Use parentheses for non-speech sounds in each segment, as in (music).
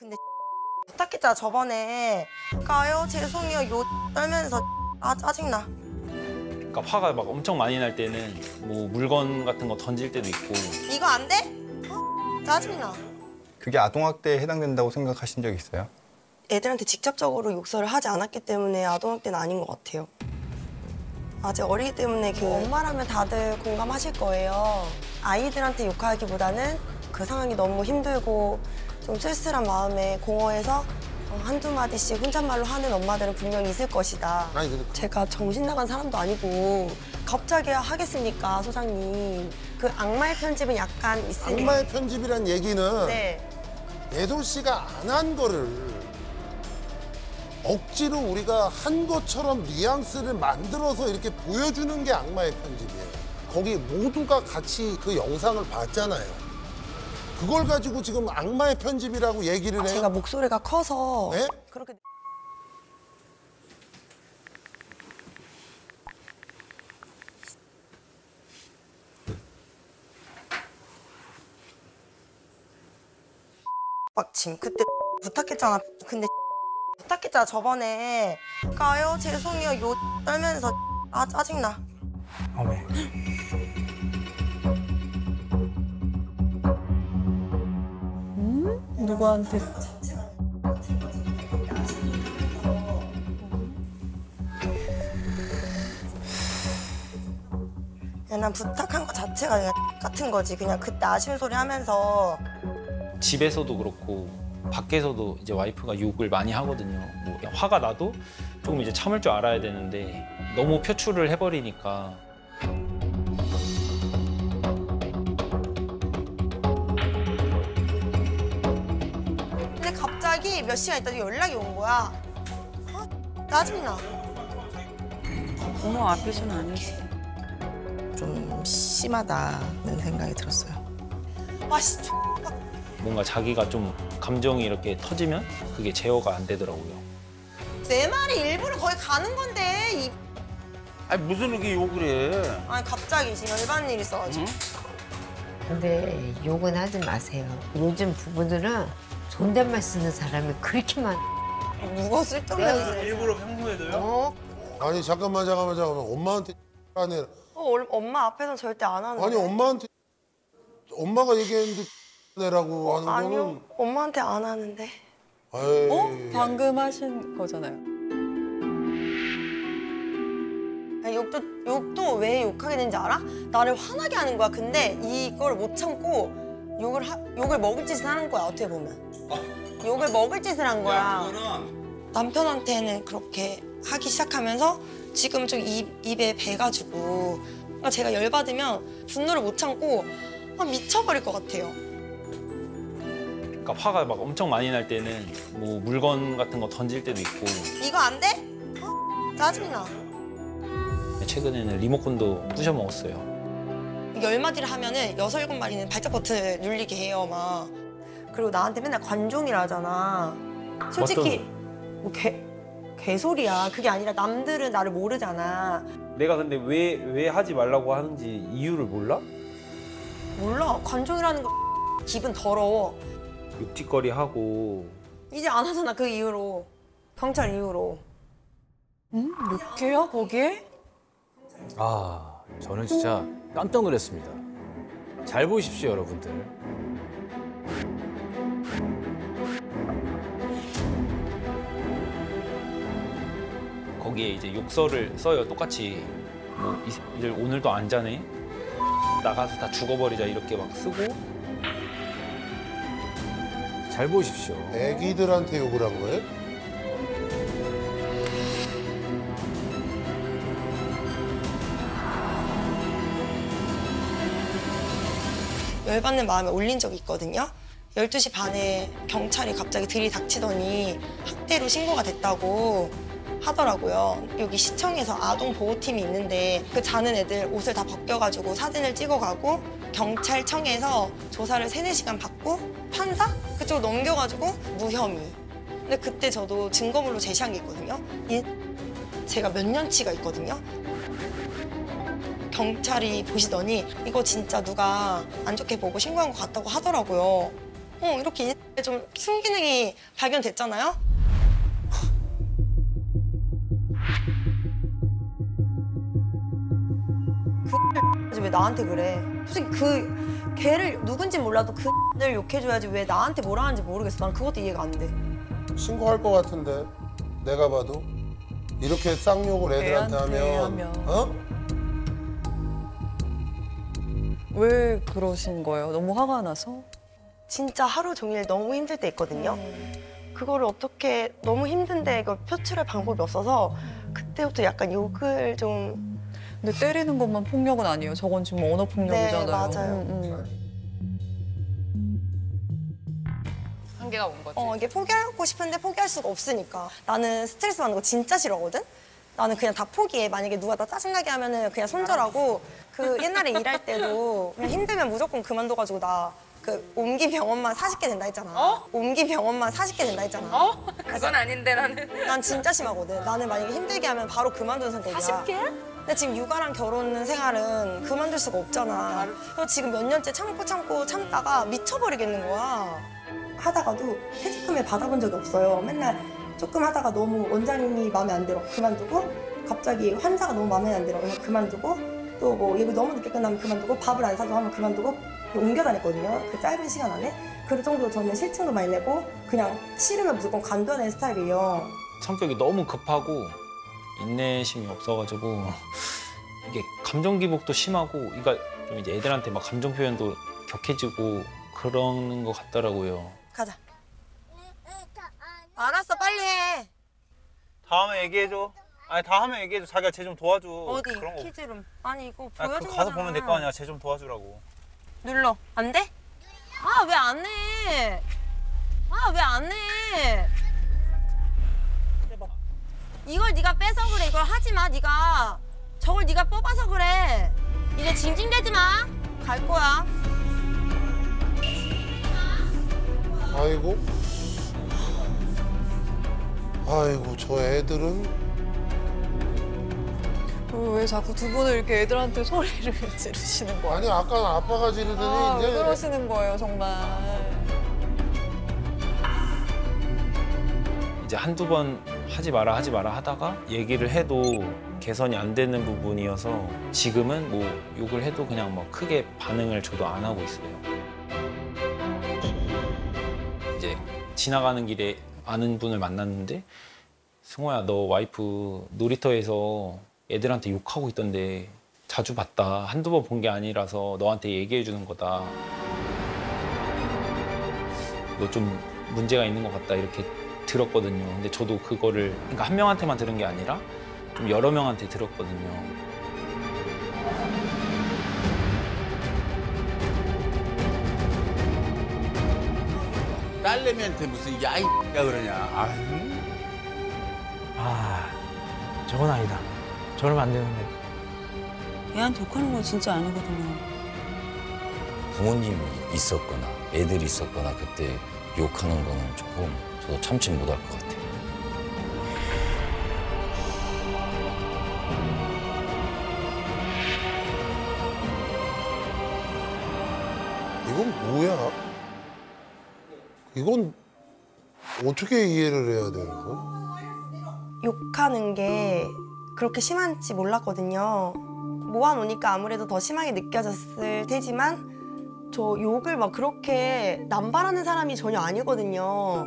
근데 (laughs) 부탁했잖아 저번에. 가요 죄송해요. 요 (laughs) 떨면서 (laughs) 아 짜증나. 그러니까 화가 막 엄청 많이 날 때는 뭐 물건 같은 거 던질 때도 있고. 이거 안 돼? 어? 짜증나. 그게 아동학대에 해당된다고 생각하신 적 있어요? 애들한테 직접적으로 욕설을 하지 않았기 때문에 아동학대는 아닌 것 같아요. 아직 어리기 때문에 그 엄마라면 다들 공감하실 거예요. 아이들한테 욕하기보다는 그 상황이 너무 힘들고 좀 쓸쓸한 마음에 공허해서 어, 한두 마디씩 혼잣말로 하는 엄마들은 분명히 있을 것이다 아니 근데 제가 정신 나간 사람도 아니고 갑자기 하겠습니까 소장님 그 악마의 편집은 약간 있으니까 악마의 편집이란 얘기는 네. 예솔 씨가 안 한 거를 억지로 우리가 한 것처럼 뉘앙스를 만들어서 이렇게 보여주는 게 악마의 편집이에요. 거기 모두가 같이 그 영상을 봤잖아요. 그걸 가지고 지금 악마의 편집이라고 얘기를 해요. 제가 목소리가 커서. 네? 그렇게 막침 그때 부탁했잖아. 근데 부탁했잖아 저번에. 가요? 죄송해요. 요 떨면서. 아 짜증나. 어메. 누구한테? 그냥 난 부탁한 거 자체가 그냥 같은 거지. 그냥 그때 아쉬운 소리 하면서. 집에서도 그렇고 밖에서도 이제 와이프가 욕을 많이 하거든요. 뭐 화가 나도 조금 이제 참을 줄 알아야 되는데 너무 표출을 해버리니까 갑자기 몇 시간 있다 연락이 온 거야. 아, 짜증나. 부모 앞에서는 아니지. 좀 심하다는 생각이 들었어요. 와, 씨. X. 뭔가 자기가 좀 감정이 이렇게 터지면 그게 제어가 안 되더라고요. 내 말이 일부러 거기 가는 건데. 이... 아니 무슨 이렇게 욕을 해? 아니, 갑자기 지금 열받는 일 있어가지고. 근데 욕은 하지 마세요. 요즘 부부들은 존댓말 쓰는 사람이 그렇게 많아. 누가 쓸데없는 짓을. 일부러 평소에도요? 어? 아니 잠깐만 잠깐만 잠깐만 엄마한테 아니 어, 얼- 엄마 앞에서 절대 안 하는데. 아니 엄마한테 엄마가 얘기했는데 내라고 하는 아니요. 거는 엄마한테 안 하는데. 에이, 어? 방금 하신 거잖아요. 아니, 욕도, 욕도 왜 욕하게 되는지 알아? 나를 화나게 하는 거야. 근데 이걸 못 참고 욕을, 하, 욕을 먹을 짓을 하는 거야, 어떻게 보면. 욕을 먹을 짓을 한 거야. 남편한테는 그렇게 하기 시작하면서 지금 좀 입, 입에 배가지고 제가 열받으면 분노를 못 참고 아, 미쳐버릴 것 같아요. 그러니까 화가 막 엄청 많이 날 때는 뭐 물건 같은 거 던질 때도 있고 이거 안 돼? 어? 짜증나. 최근에는 리모컨도 부셔 먹었어요. 열 마디를 하면은 여섯 일곱 마리는 발작 버튼을 누르게 해요, 막. 그리고 나한테 맨날 관종이라 하잖아. 솔직히 뭐 개, 개소리야. 그게 아니라 남들은 나를 모르잖아. 내가 근데 왜 왜 하지 말라고 하는지 이유를 몰라? 몰라. 관종이라는 거 기분 더러워. 육짓거리 하고 이제 안 하잖아, 그 이후로. 경찰 이후로. 음? 몇 개야 거기에? 아, 저는 진짜 깜짝 놀랐습니다. 잘 보십시오, 여러분들. 거기에 이제 욕설을 써요. 똑같이 뭐 이 새끼들 오늘도 안 자네. 나가서 다 죽어버리자 이렇게 막 쓰고 잘 보십시오. 애기들한테 욕을 한 거예요? 열받는 마음에 올린 적이 있거든요. 12시 반에 경찰이 갑자기 들이닥치더니 학대로 신고가 됐다고 하더라고요. 여기 시청에서 아동 보호팀이 있는데 그 자는 애들 옷을 다 벗겨가지고 사진을 찍어가고 경찰청에서 조사를 3, 4시간 받고 판사? 그쪽으로 넘겨가지고 무혐의. 근데 그때 저도 증거물로 제시한 게 있거든요. 이- 제가 몇 년치가 있거든요. 경찰이 보시더니 이거 진짜 누가 안 좋게 보고 신고한 것 같다고 하더라고요. 어 이렇게 좀 순기능이 발견됐잖아요. 그 왜 나한테 그래? 솔직히 그 걔를 누군지 몰라도 그를 욕해줘야지 왜 나한테 뭐라 하는지 모르겠어. 난 그것도 이해가 안 돼. 신고할 것 같은데 내가 봐도 이렇게 쌍욕을 애들한테 하면, 하면. 어? 왜 그러신 거예요? 너무 화가 나서? 진짜 하루 종일 너무 힘들 때 있거든요. 그거를 어떻게 너무 힘든데 이걸 표출할 방법이 없어서 그때부터 약간 욕을 좀 근데 때리는 것만 폭력은 아니에요. 저건 지금 언어 폭력이잖아요. 네, 맞아요. 음, 한계가 온 거지. 어, 이게 포기하고 싶은데 포기할 수가 없으니까. 나는 스트레스 받는 거 진짜 싫어하거든? 나는 그냥 다 포기해. 만약에 누가 나 짜증나게 하면은 그냥 손절하고 그 옛날에 일할 때도 그냥 힘들면 무조건 그만둬가지고 나 그 옮기 병원만 40개 된다 했잖아. 옮기 병원만 40개 된다 했잖아. 어? 그건 아닌데 나는. 난 진짜 심하거든. 나는 만약에 힘들게 하면 바로 그만두는 선택이야. 40개? 근데 지금 육아랑 결혼 생활은 그만둘 수가 없잖아. 그래서 지금 몇 년째 참고 참고 참다가 미쳐버리겠는 거야. 하다가도 퇴직금을 받아본 적이 없어요. 맨날 조금 하다가 너무 원장님이 마음에 안 들어 그만두고 갑자기 환자가 너무 마음에 안 들어 그래서 그만두고 또뭐 예비 너무 늦게 끝나면 그만두고 밥을 안 사줘 하면 그만두고 옮겨 다녔거든요. 그 짧은 시간 안에. 그 정도로 저는 실증도 많이 내고 그냥 싫으면 무조건 간두는 스타일이에요. 성격이 너무 급하고 인내심이 없어가지고 (laughs) 이게 감정 기복도 심하고 그러니까 좀 이제 애들한테 막 감정 표현도 격해지고 그러는 것 같더라고요. 가자. 알았어, 빨리 해. 다음에 얘기해줘. 아니 다음에 얘기해줘. 자기가 쟤 좀 도와줘. 어디 그런 거. 키즈룸. 아니 이거 아, 보여준 그 가서 거잖아. 보면 될 거 아니야. 쟤 좀 도와주라고. 눌러. 안 돼? 아, 왜 안 해? 아, 왜 안 해? 이걸 네가 빼서 그래. 이걸 하지 마, 네가. 저걸 네가 뽑아서 그래. 이제 징징대지 마. 갈 거야. 아이고. 아이고 저 애들은 음. 왜 자꾸 두 분을 이렇게 애들한테 소리를 (laughs) 지르시는 거예요? 아니 아까는 아빠가 지르더니 아, 왜 이제 그러시는 거예요, 정말. 이제 한두 번 하지 마라 하지 마라 하다가 얘기를 해도 개선이 안 되는 부분이어서 지금은 뭐 욕을 해도 그냥 뭐 크게 반응을 저도 안 하고 있어요. 이제 지나가는 길에 아는 분을 만났는데 승호야 너 와이프 놀이터에서 애들한테 욕하고 있던데 자주 봤다. 한두 번 본 게 아니라서 너한테 얘기해 주는 거다. 너 좀 문제가 있는 것 같다. 이렇게 들었거든요 근데 저도 그거를 그러니까 한 명한테만 들은 게 아니라 좀 여러 명한테 들었거든요 딸내미한테 무슨 야이 야 그러냐. 아유. 아, 저건 아니다. 저러면 안 되는데. 애한테 욕하는 건 진짜 아니거든요. 부모님이 있었거나 애들이 있었거나 그때 욕하는 거는 조금 저도 참지 못할 것 같아요. 이건 뭐야? 이건 어떻게 이해를 해야 되는 거야? 욕하는 게 그렇게 심한지 몰랐거든요. 모아놓으니까 아무래도 더 심하게 느껴졌을 테지만 저 욕을 막 그렇게 남발하는 사람이 전혀 아니거든요.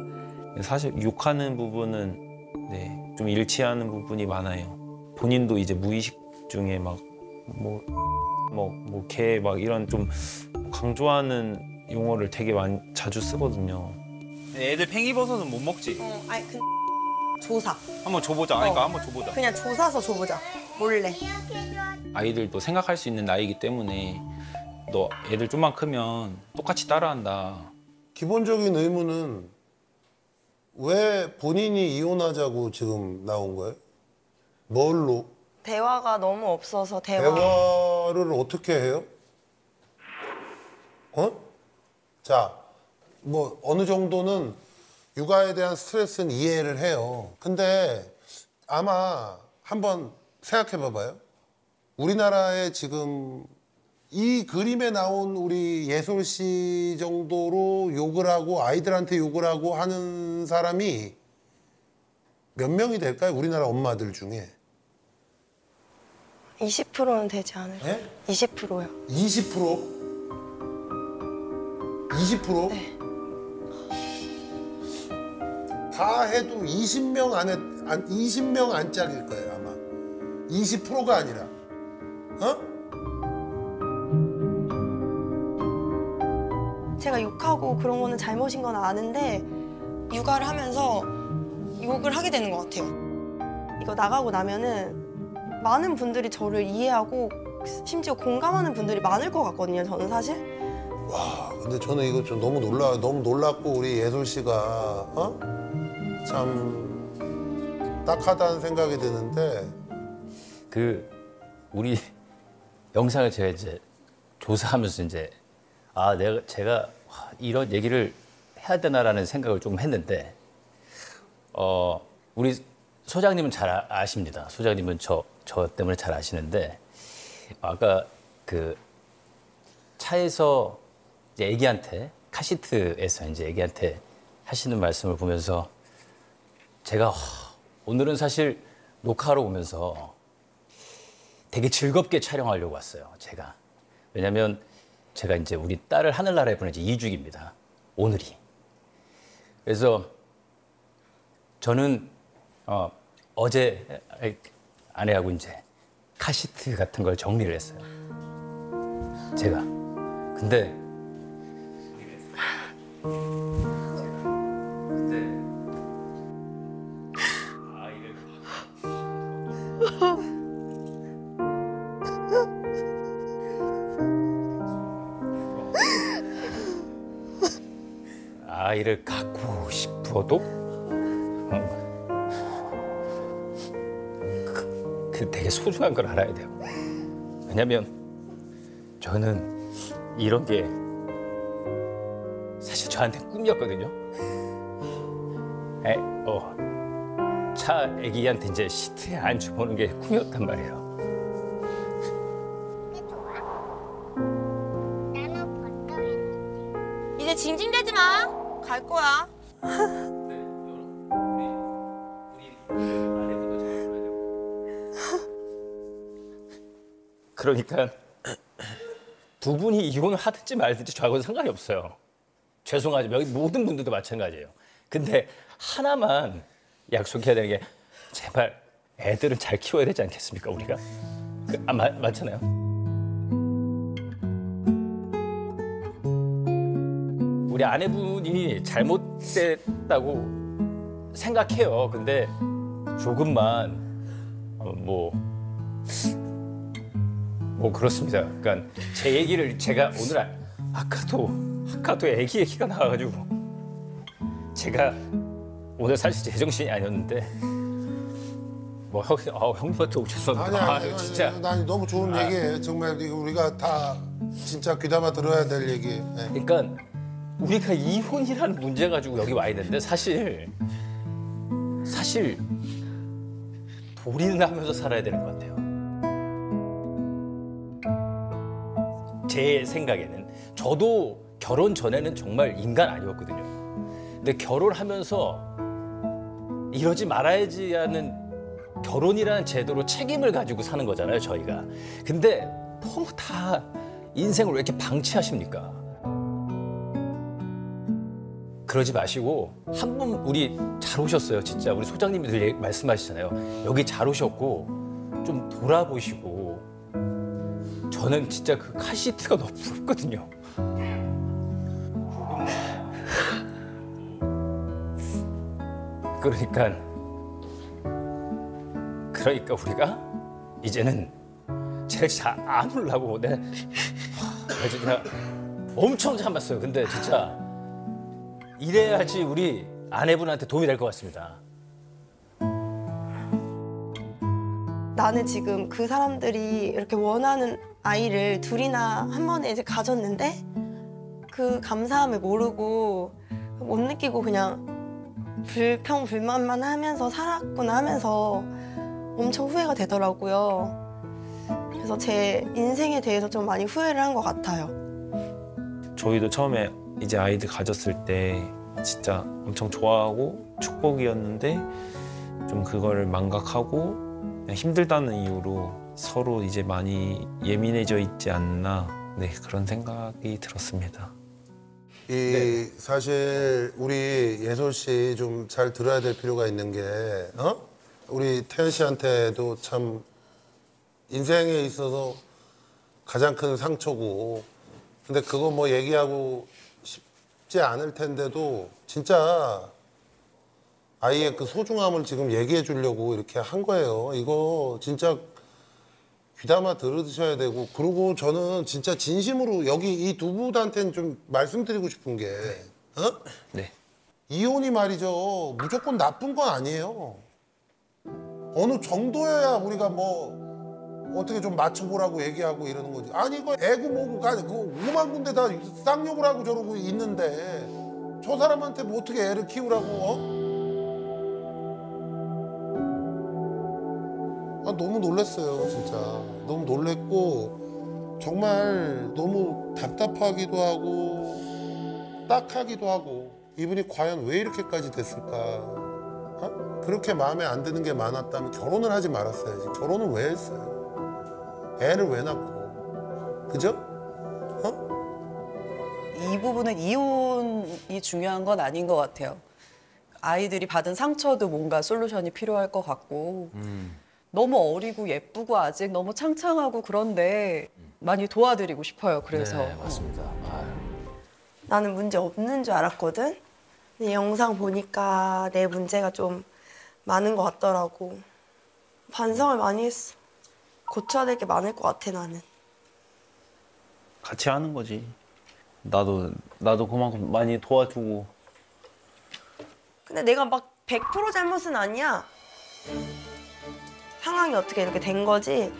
사실 욕하는 부분은 네, 좀 일치하는 부분이 많아요. 본인도 이제 무의식 중에 막 뭐 뭐뭐개 막 이런 좀 강조하는 용어를 되게 많이 자주 쓰거든요. 애들 팽이버섯은 못 먹지. 어, 아니 그 조사. 한번 줘보자. 그러니까 한번 줘보자. 그냥 조사서 줘보자. 몰래. 아이들도 생각할 수 있는 나이기 때문에 너 애들 좀만 크면 똑같이 따라한다. 기본적인 의무는 왜 본인이 이혼하자고 지금 나온 거예요? 뭘로? 대화가 너무 없어서 대화. 대화를 어떻게 해요? 어? 자, 뭐 어느 정도는 육아에 대한 스트레스는 이해를 해요. 근데 아마 한번 생각해 봐봐요. 우리나라의 지금 이 그림에 나온 우리 예솔 씨 정도로 욕을 하고 아이들한테 욕을 하고 하는 사람이 몇 명이 될까요? 우리나라 엄마들 중에 20%는 되지 않을까? 네? 20%요. 20%? 20%? 네. 다 해도 20명 안에 안 20명 안짝일 거예요 아마 20%가 아니라 어? 제가 욕하고 그런 거는 잘못인 건 아는데 육아를 하면서 욕을 하게 되는 것 같아요. 이거 나가고 나면은 많은 분들이 저를 이해하고 심지어 공감하는 분들이 많을 것 같거든요. 저는 사실. 와 근데 저는 이거 좀 너무 놀라 너무 놀랍고 우리 예솔 씨가 어? 참 딱하다는 생각이 드는데 그 우리 (laughs) 영상을 제가 이제 조사하면서 이제 아 내가 제가 와, 이런 얘기를 해야 되나라는 생각을 조금 했는데 어 우리 소장님은 잘 아- 아십니다. 소장님은 저 저 때문에 잘 아시는데 아까 그 차에서 이제 애기한테 카시트에서 이제 애기한테 하시는 말씀을 보면서 제가 와, 오늘은 사실 녹화하러 오면서 되게 즐겁게 촬영하려고 왔어요. 제가 왜냐면 제가 이제 우리 딸을 하늘나라에 보낸 지 2주기입니다. 오늘이. 그래서 저는 어, 어제 아내하고 이제 카시트 같은 걸 정리를 했어요. 제가. 근데 (laughs) 아이를 갖고 싶어도 어, 그, 그 되게 소중한 걸 알아야 돼요. 왜냐면 저는 이런 게 사실 저한테 꿈이었거든요. 에, 어, 차 애기한테 이제 시트에 앉혀보는 게 꿈이었단 말이에요. 이제 징징대지 마. 갈 거야. 그러니까 두 분이 이혼을 하든지 말든지 저하고는 상관이 없어요. 죄송하죠. 여기 모든 분들도 마찬가지예요. 근데 하나만 약속해야 되는 게 제발 애들은 잘 키워야 되지 않겠습니까 우리가? 그, 아, 마, 맞잖아요. 우리 아내분이 잘못됐다고 생각해요. 근데 조금만 어, 뭐. 뭐 그렇습니다. 그러니까 제 얘기를 제가 오늘 아, 아까도 아까도 애기 얘기가 나와가지고 제가 오늘 사실 제 정신이 아니었는데 뭐 형, 어, 형님한테 오셨었는데 아니야 아, 아니, 진짜 아니, 난 너무 좋은 아. 얘기예요 정말 우리가 다 진짜 귀담아 들어야 될 얘기예요 네. 그러니까 우리가 이혼이라는 문제 가지고 여기 와 있는데 사실 사실 돌인하면서 살아야 되는 것 같아요. 제 생각에는 저도 결혼 전에는 정말 인간 아니었거든요. 근데 결혼하면서 이러지 말아야지 하는 결혼이라는 제도로 책임을 가지고 사는 거잖아요, 저희가. 근데 너무 다 인생을 왜 이렇게 방치하십니까? 그러지 마시고 한분 우리 잘 오셨어요, 진짜. 우리 소장님들 말씀하시잖아요. 여기 잘 오셨고 좀 돌아보시고 저는 진짜 그 카시트가 너무 부럽거든요. 그러니까 그러니까 우리가 이제는 제일 잘안 울라고 내 그래서 그냥 엄청 참았어요. 근데 진짜 이래야지 우리 아내분한테 도움이 될 것 같습니다. 나는 지금 그 사람들이 이렇게 원하는 아이를 둘이나 한 번에 이제 가졌는데 그 감사함을 모르고 못 느끼고 그냥 불평 불만만 하면서 살았구나 하면서 엄청 후회가 되더라고요. 그래서 제 인생에 대해서 좀 많이 후회를 한 것 같아요. 저희도 처음에 이제 아이들 가졌을 때 진짜 엄청 좋아하고 축복이었는데 좀 그거를 망각하고 힘들다는 이유로 서로 이제 많이 예민해져 있지 않나 네 그런 생각이 들었습니다. 이 사실 우리 예솔 씨 좀 잘 들어야 될 필요가 있는 게 어? 우리 태연 씨한테도 참 인생에 있어서 가장 큰 상처고 근데 그거 뭐 얘기하고 싶지 않을 텐데도 진짜 아이의 그 소중함을 지금 얘기해 주려고 이렇게 한 거예요. 이거 진짜 귀담아 들으셔야 되고 그리고 저는 진짜 진심으로 여기 이 두 분한테는 좀 말씀드리고 싶은 게 어? 네. 이혼이 말이죠 무조건 나쁜 건 아니에요 어느 정도여야 우리가 뭐 어떻게 좀 맞춰보라고 얘기하고 이러는 거지 아니 이거 애고 뭐고 가 그거 오만 군데 다 쌍욕을 하고 저러고 있는데 저 사람한테 뭐 어떻게 애를 키우라고 어? 아, 너무 놀랐어요, 진짜. 너무 놀랬고, 정말 너무 답답하기도 하고, 딱하기도 하고, 이분이 과연 왜 이렇게까지 됐을까? 어? 그렇게 마음에 안 드는 게 많았다면 결혼을 하지 말았어야지. 결혼을 왜 했어요? 애를 왜 낳고. 그죠? 이 부분은 이혼이 중요한 건 아닌 것 같아요. 아이들이 받은 상처도 뭔가 솔루션이 필요할 것 같고 너무 어리고 예쁘고 아직 너무 창창하고 그런데 많이 도와드리고 싶어요. 그래서 네, 맞습니다. 나는 문제 없는 줄 알았거든. 근데 영상 보니까 내 문제가 좀 많은 것 같더라고. 반성을 많이 했어. 고쳐야 될 게 많을 것 같아 나는. 같이 하는 거지. 나도 나도 그만큼 많이 도와주고 근데 내가 막 100% 잘못은 아니야. 상황이 어떻게 이렇게 된 거지.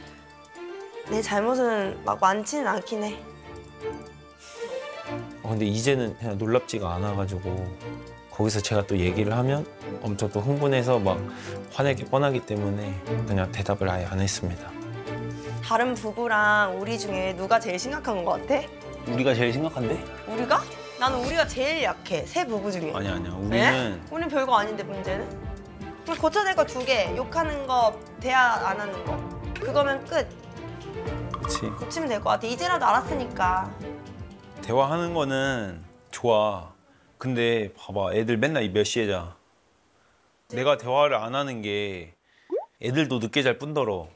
내 잘못은 막 많지는 않긴 해. 어, 근데 이제는 그냥 놀랍지가 않아가지고 거기서 제가 또 얘기를 하면 엄청 또 흥분해서 막 화낼 게 뻔하기 때문에 그냥 대답을 아예 안 했습니다. 다른 부부랑 우리 중에 누가 제일 심각한 것 같아? 우리가 제일 심각한데? 우리가? 나는 우리가 제일 약해. 세 부부 중에. 아니야 아니야 네? 우리는 우리는 별거 아닌데 문제는? 그럼 고쳐야 될 거 두 개. 욕하는 거, 대화 안 하는 거. 그거면 끝. 그렇지 고치면 될 것 같아. 이제라도 알았으니까. 대화하는 거는 좋아. 근데 봐봐 애들 맨날 몇 시에 자. 내가 대화를 안 하는 게 애들도 늦게 잘 뿐더러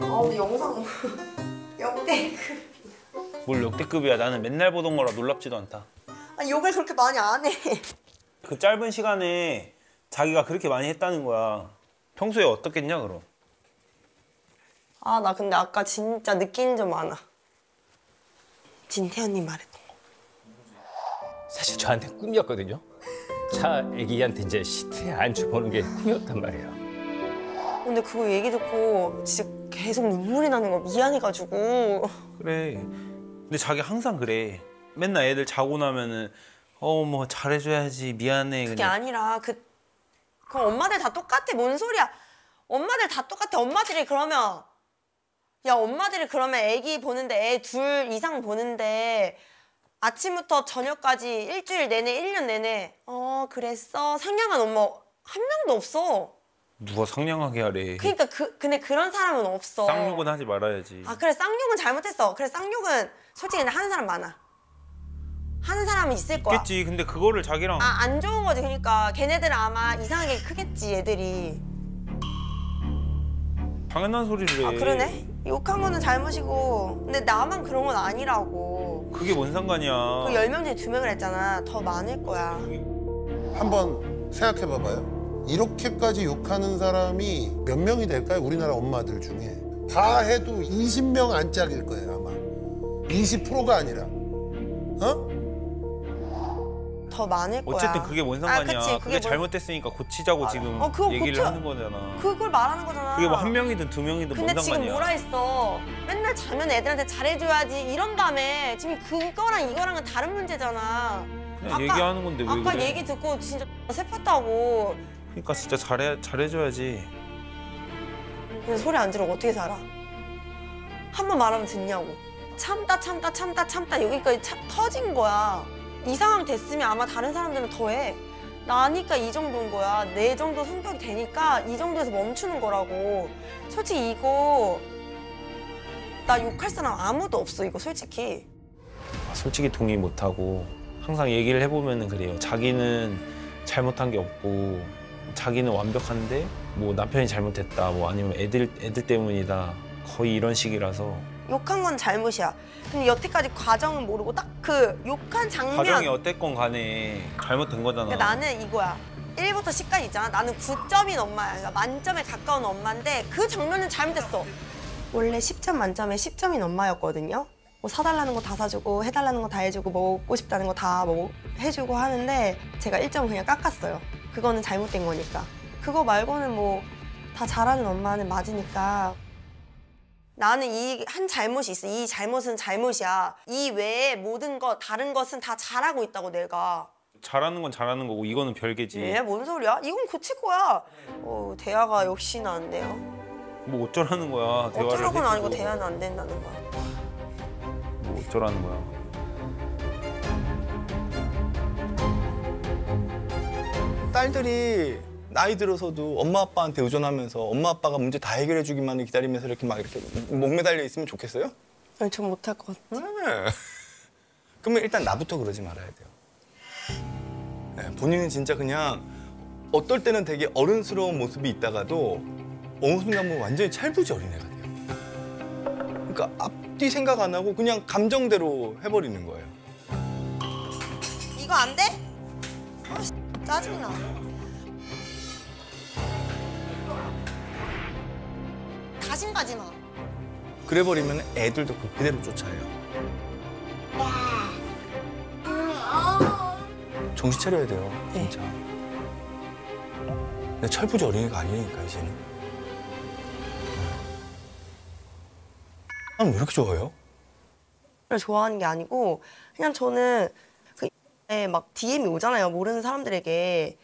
아, 우리 영상 (laughs) 역대급. 뭘 역대급이야. 나는 맨날 보던 거라 놀랍지도 않다. 아니, 욕을 그렇게 많이 안 해. 그 짧은 시간에 자기가 그렇게 많이 했다는 거야. 평소에 어떻겠냐 그럼? 아, 나 근데 아까 진짜 느낀 점 많아. 진태현님 말했던 거. 사실 저한테 꿈이었거든요. 차 애기한테 이제 시트에 앉혀보는 게 꿈이었단 말이에요. 근데 그거 얘기 듣고 진짜 계속 눈물이 나는 거 미안해가지고. 그래. 근데 자기 항상 그래. 맨날 애들 자고 나면은 어뭐 잘해줘야지 미안해 그게 그냥. 아니라 그 그럼 엄마들 다 똑같아? 뭔 소리야? 엄마들 다 똑같아? 엄마들이 그러면 야 엄마들이 그러면 애기 보는데 애 둘 이상 보는데 아침부터 저녁까지 일주일 내내 일 년 내내 어 그랬어? 상냥한 엄마 한 명도 없어. 누가 상냥하게 하래. 그러니까 그 근데 그런 사람은 없어. 쌍욕은 하지 말아야지. 아 그래 쌍욕은 잘못했어. 그래 쌍욕은 솔직히 하는 사람 많아 하는 사람은 있을 거야 있겠지. 근데 그거를 자기랑 아, 안 좋은 거지. 그러니까 걔네들은 아마 이상하게 크겠지, 애들이. 당연한 소리를 해. 아, 그러네? 욕한 거는 잘못이고. 근데 나만 그런 건 아니라고. 그게 뭔 상관이야. 그 10명 중에 2명을 했잖아. 더 많을 거야. 한번 생각해 봐봐요. 이렇게까지 욕하는 사람이 몇 명이 될까요? 우리나라 엄마들 중에. 다 해도 20명 안짝일 거예요, 아마. 20%가 아니라. 어? 더더 많을 거야. 어쨌든 그게 뭔 상관이야. 아, 그치, 그게, 뭐- 잘못됐으니까 고치자고 지금 어, 얘기를 고쳐. 하는 거잖아. 그걸 말하는 거잖아. 그게 뭐 한 명이든 두 명이든 근데 뭔 지금 상관이야. 뭐라 했어? 맨날 자면 애들한테 잘해줘야지 이런 다음에 지금 그거랑 이거랑은 다른 문제잖아. 그냥 얘기하는 건데 왜 아까 그래? 얘기 듣고 진짜 슬펐다고. 그러니까 진짜 잘해 잘해줘야지. 근데 소리 안 지르고 어떻게 살아? 한 번 말하면 듣냐고. 참다 참다 참다 참다 여기까지 차- 터진 거야. 이 상황 됐으면 아마 다른 사람들은 더 해. 나니까 이 정도인 거야. 내 정도 성격이 되니까 이 정도에서 멈추는 거라고. 솔직히 이거 나 욕할 사람 아무도 없어 이거 솔직히. 아, 솔직히 동의 못하고 항상 얘기를 해보면 그래요. 자기는 잘못한 게 없고 자기는 완벽한데 뭐 남편이 잘못했다 뭐 아니면 애들 애들 때문이다 거의 이런 식이라서 욕한 건 잘못이야. 근데 여태까지 과정은 모르고 딱 그 욕한 장면. 과정이 어땠건 간에 잘못된 거잖아. 그러니까 나는 이거야. 1부터 10까지 있잖아. 나는 9점인 엄마야. 그러니까 만점에 가까운 엄마인데 그 장면은 잘못됐어. 원래 10점 만점에 10점인 엄마였거든요. 뭐 사달라는 거 다 사주고 해달라는 거 다 해주고 먹고 싶다는 거다뭐 해주고 하는데 제가 1점 그냥 깎았어요. 그거는 잘못된 거니까. 그거 말고는 뭐 다 잘하는 엄마는 맞으니까. 나는 이 한 잘못이 있어. 이 잘못은 잘못이야. 이 외에 모든 것, 다른 것은 다 잘하고 있다고 내가. 잘하는 건 잘하는 거고 이거는 별개지. 예, 뭔 소리야? 이건 고칠 거야. 어, 대화가 역시나 안 돼요. 뭐 어쩌라는 거야. 대화를 어쩌라고는 해주고. 아니고 대화는 안 된다는 거야. 뭐 어쩌라는 거야. 딸들이 나이 들어서도 엄마 아빠한테 의존하면서 엄마 아빠가 문제 다 해결해 주기만을 기다리면서 이렇게 막 이렇게 목매달려 있으면 좋겠어요? 아니, 전 못할 것 같아. 네. 그러면 일단 나부터 그러지 말아야 돼요. 네, 본인은 진짜 그냥 어떨 때는 되게 어른스러운 모습이 있다가도 어느 순간 보면 완전히 찰부지 어린애가 돼요. 그러니까 앞뒤 생각 안 하고 그냥 감정대로 해버리는 거예요. 이거 안 돼? 아, 씨, 짜증나. 가심 가지 마. 그래버리면 애들도 그 그대로 쫓아요. 정신 차려야 돼요, 진짜. 근데 철부지 어린이가 아니니까 이제는. 아, 왜 이렇게 좋아해요? 를 좋아하는 게 아니고 그냥 저는 그막 DM이 오잖아요. 모르는 사람들에게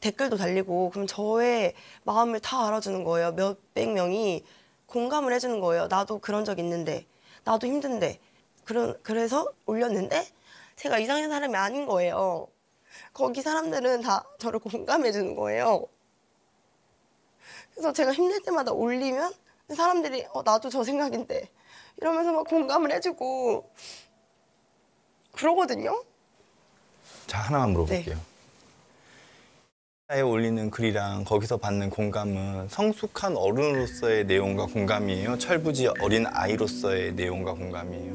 댓글도 달리고 그럼 저의 마음을 다 알아주는 거예요. 몇백 명이 공감을 해주는 거예요. 나도 그런 적 있는데 나도 힘든데 그런 그래서 올렸는데 제가 이상한 사람이 아닌 거예요. 거기 사람들은 다 저를 공감해 주는 거예요. 그래서 제가 힘들 때마다 올리면 사람들이 어, 나도 저 생각인데 이러면서 막 공감을 해주고 그러거든요. 자, 하나만 물어볼게요. 에 올리는 글이랑 거기서 받는 공감은 성숙한 어른으로서의 내용과 공감이에요? 철부지 어린 아이로서의 내용과 공감이에요?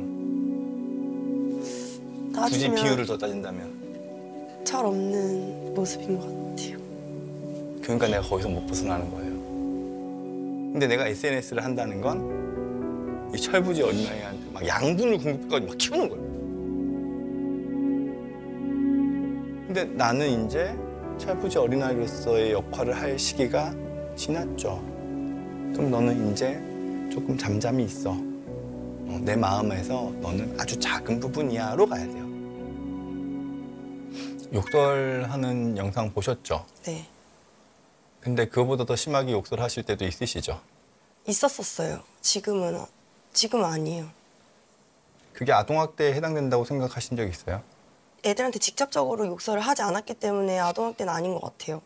굳이 비율을 더 따진다면? 철 없는 모습인 것 같아요. 그러니까 내가 거기서 못 벗어나는 거예요. 근데 내가 SNS를 한다는 건 이 철부지 어린 아이한테 막 양분을 공급해가지고 막 키우는 거예요. 근데 나는 이제 철부지 어린아이로서의 역할을 할 시기가 지났죠. 그럼 너는 이제 조금 잠잠히 있어. 어, 내 마음에서 너는 아주 작은 부분이야로 가야 돼요. 욕설하는 영상 보셨죠? 네. 근데 그거보다 더 심하게 욕설하실 때도 있으시죠? 있었었어요. 지금은 지금은 아니에요. 그게 아동학대에 해당된다고 생각하신 적 있어요? 애들한테 직접적으로 욕설을 하지 않았기 때문에 아동학대는 아닌 것 같아요.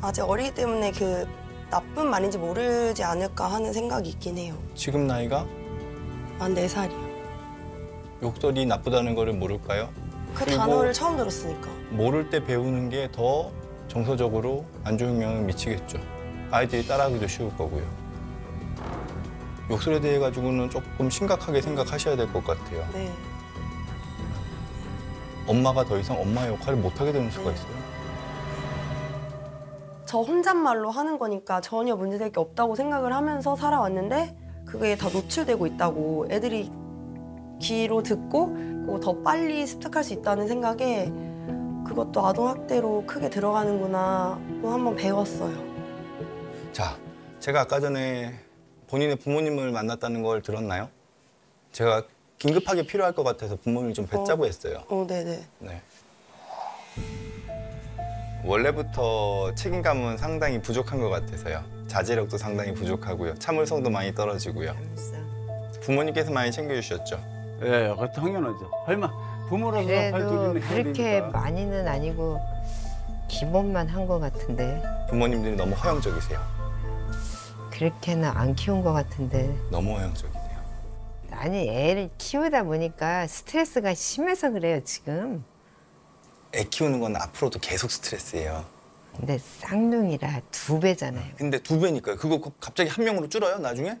아직 어리기 때문에 그 나쁜 말인지 모르지 않을까 하는 생각이 있긴 해요. 지금 나이가 만 4살이요. 욕설이 나쁘다는 거를 모를까요? 그 단어를 처음 들었으니까. 모를 때 배우는 게 더 정서적으로 안 좋은 영향을 미치겠죠. 아이들이 따라하기도 쉬울 거고요. 욕설에 대해 가지고는 조금 심각하게 생각하셔야 될 것 같아요. 네. 엄마가 더 이상 엄마의 역할을 못하게 되는 수가 있어요. 저 혼잣말로 하는 거니까 전혀 문제될 게 없다고 생각을 하면서 살아왔는데 그게 다 노출되고 있다고 애들이 귀로 듣고 더 빨리 습득할 수 있다는 생각에 이것도 아동학대로 크게 들어가는구나 또한번 배웠어요. 자, 제가 아까 전에 본인의 부모님을 만났다는 걸 들었나요? 제가 긴급하게 필요할 것 같아서 부모님을 좀 뵙자고 했어요. 어, 네네. 네. 원래부터 책임감은 상당히 부족한 것 같아서요. 자제력도 상당히 부족하고요. 참을성도 많이 떨어지고요. 부모님께서 많이 챙겨주셨죠. 예, 그 당연하죠. 얼마 부모로서 할 그래도 도리는 그렇게. 많이는 아니고 기본만 한 것 같은데 부모님들이 너무 허용적이세요. 그렇게는 안 키운 것 같은데 너무 허용적이세요. 아니 애를 키우다 보니까 스트레스가 심해서 그래요 지금 애 키우는 건 앞으로도 계속 스트레스예요. 근데 쌍둥이라 두 배잖아요 근데 두 배니까요. 그거 갑자기 한 명으로 줄어요, 나중에?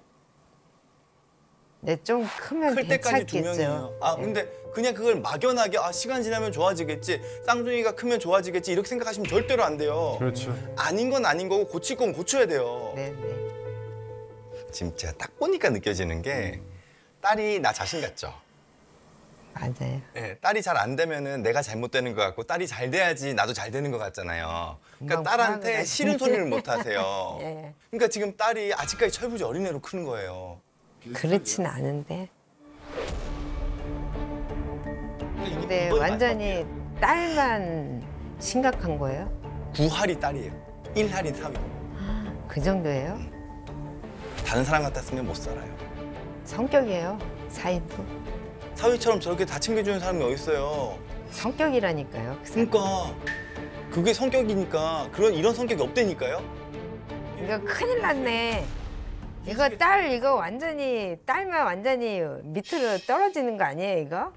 근데 좀 크면 클 때까지 두 괜찮겠죠 명이에요. 아 근데 그냥 그걸 막연하게 아 시간 지나면 좋아지겠지 쌍둥이가 크면 좋아지겠지 이렇게 생각하시면 절대로 안 돼요. 그렇죠. 아닌 건 아닌 거고 고칠 건 고쳐야 돼요. 네, 네. 지금 제가 딱 보니까 느껴지는 게 딸이 나 자신 같죠. 맞아요 예, 딸이 잘 안 되면은 내가 잘못되는 것 같고 딸이 잘 돼야지 나도 잘 되는 것 같잖아요. 그러니까 딸한테 싫은. 소리를 못 하세요. (laughs) 예. 그러니까 지금 딸이 아직까지 철부지 어린애로 크는 거예요. 그렇진 않은데 근데 완전히 딸만 심각한 거예요? 구할이 딸이에요. 일할이 사위. 그 정도예요? 다른 사람 같았으면 못 살아요. 성격이에요 사이도 사위처럼 저렇게 다 챙겨주는 사람이 어딨어요. 성격이라니까요 그. 그러니까 그게 성격이니까 그런 이런 성격이 없다니까요. 이거 큰일 났네. 이거 딸 이거 완전히 딸만 완전히 밑으로 떨어지는 거 아니에요 이거?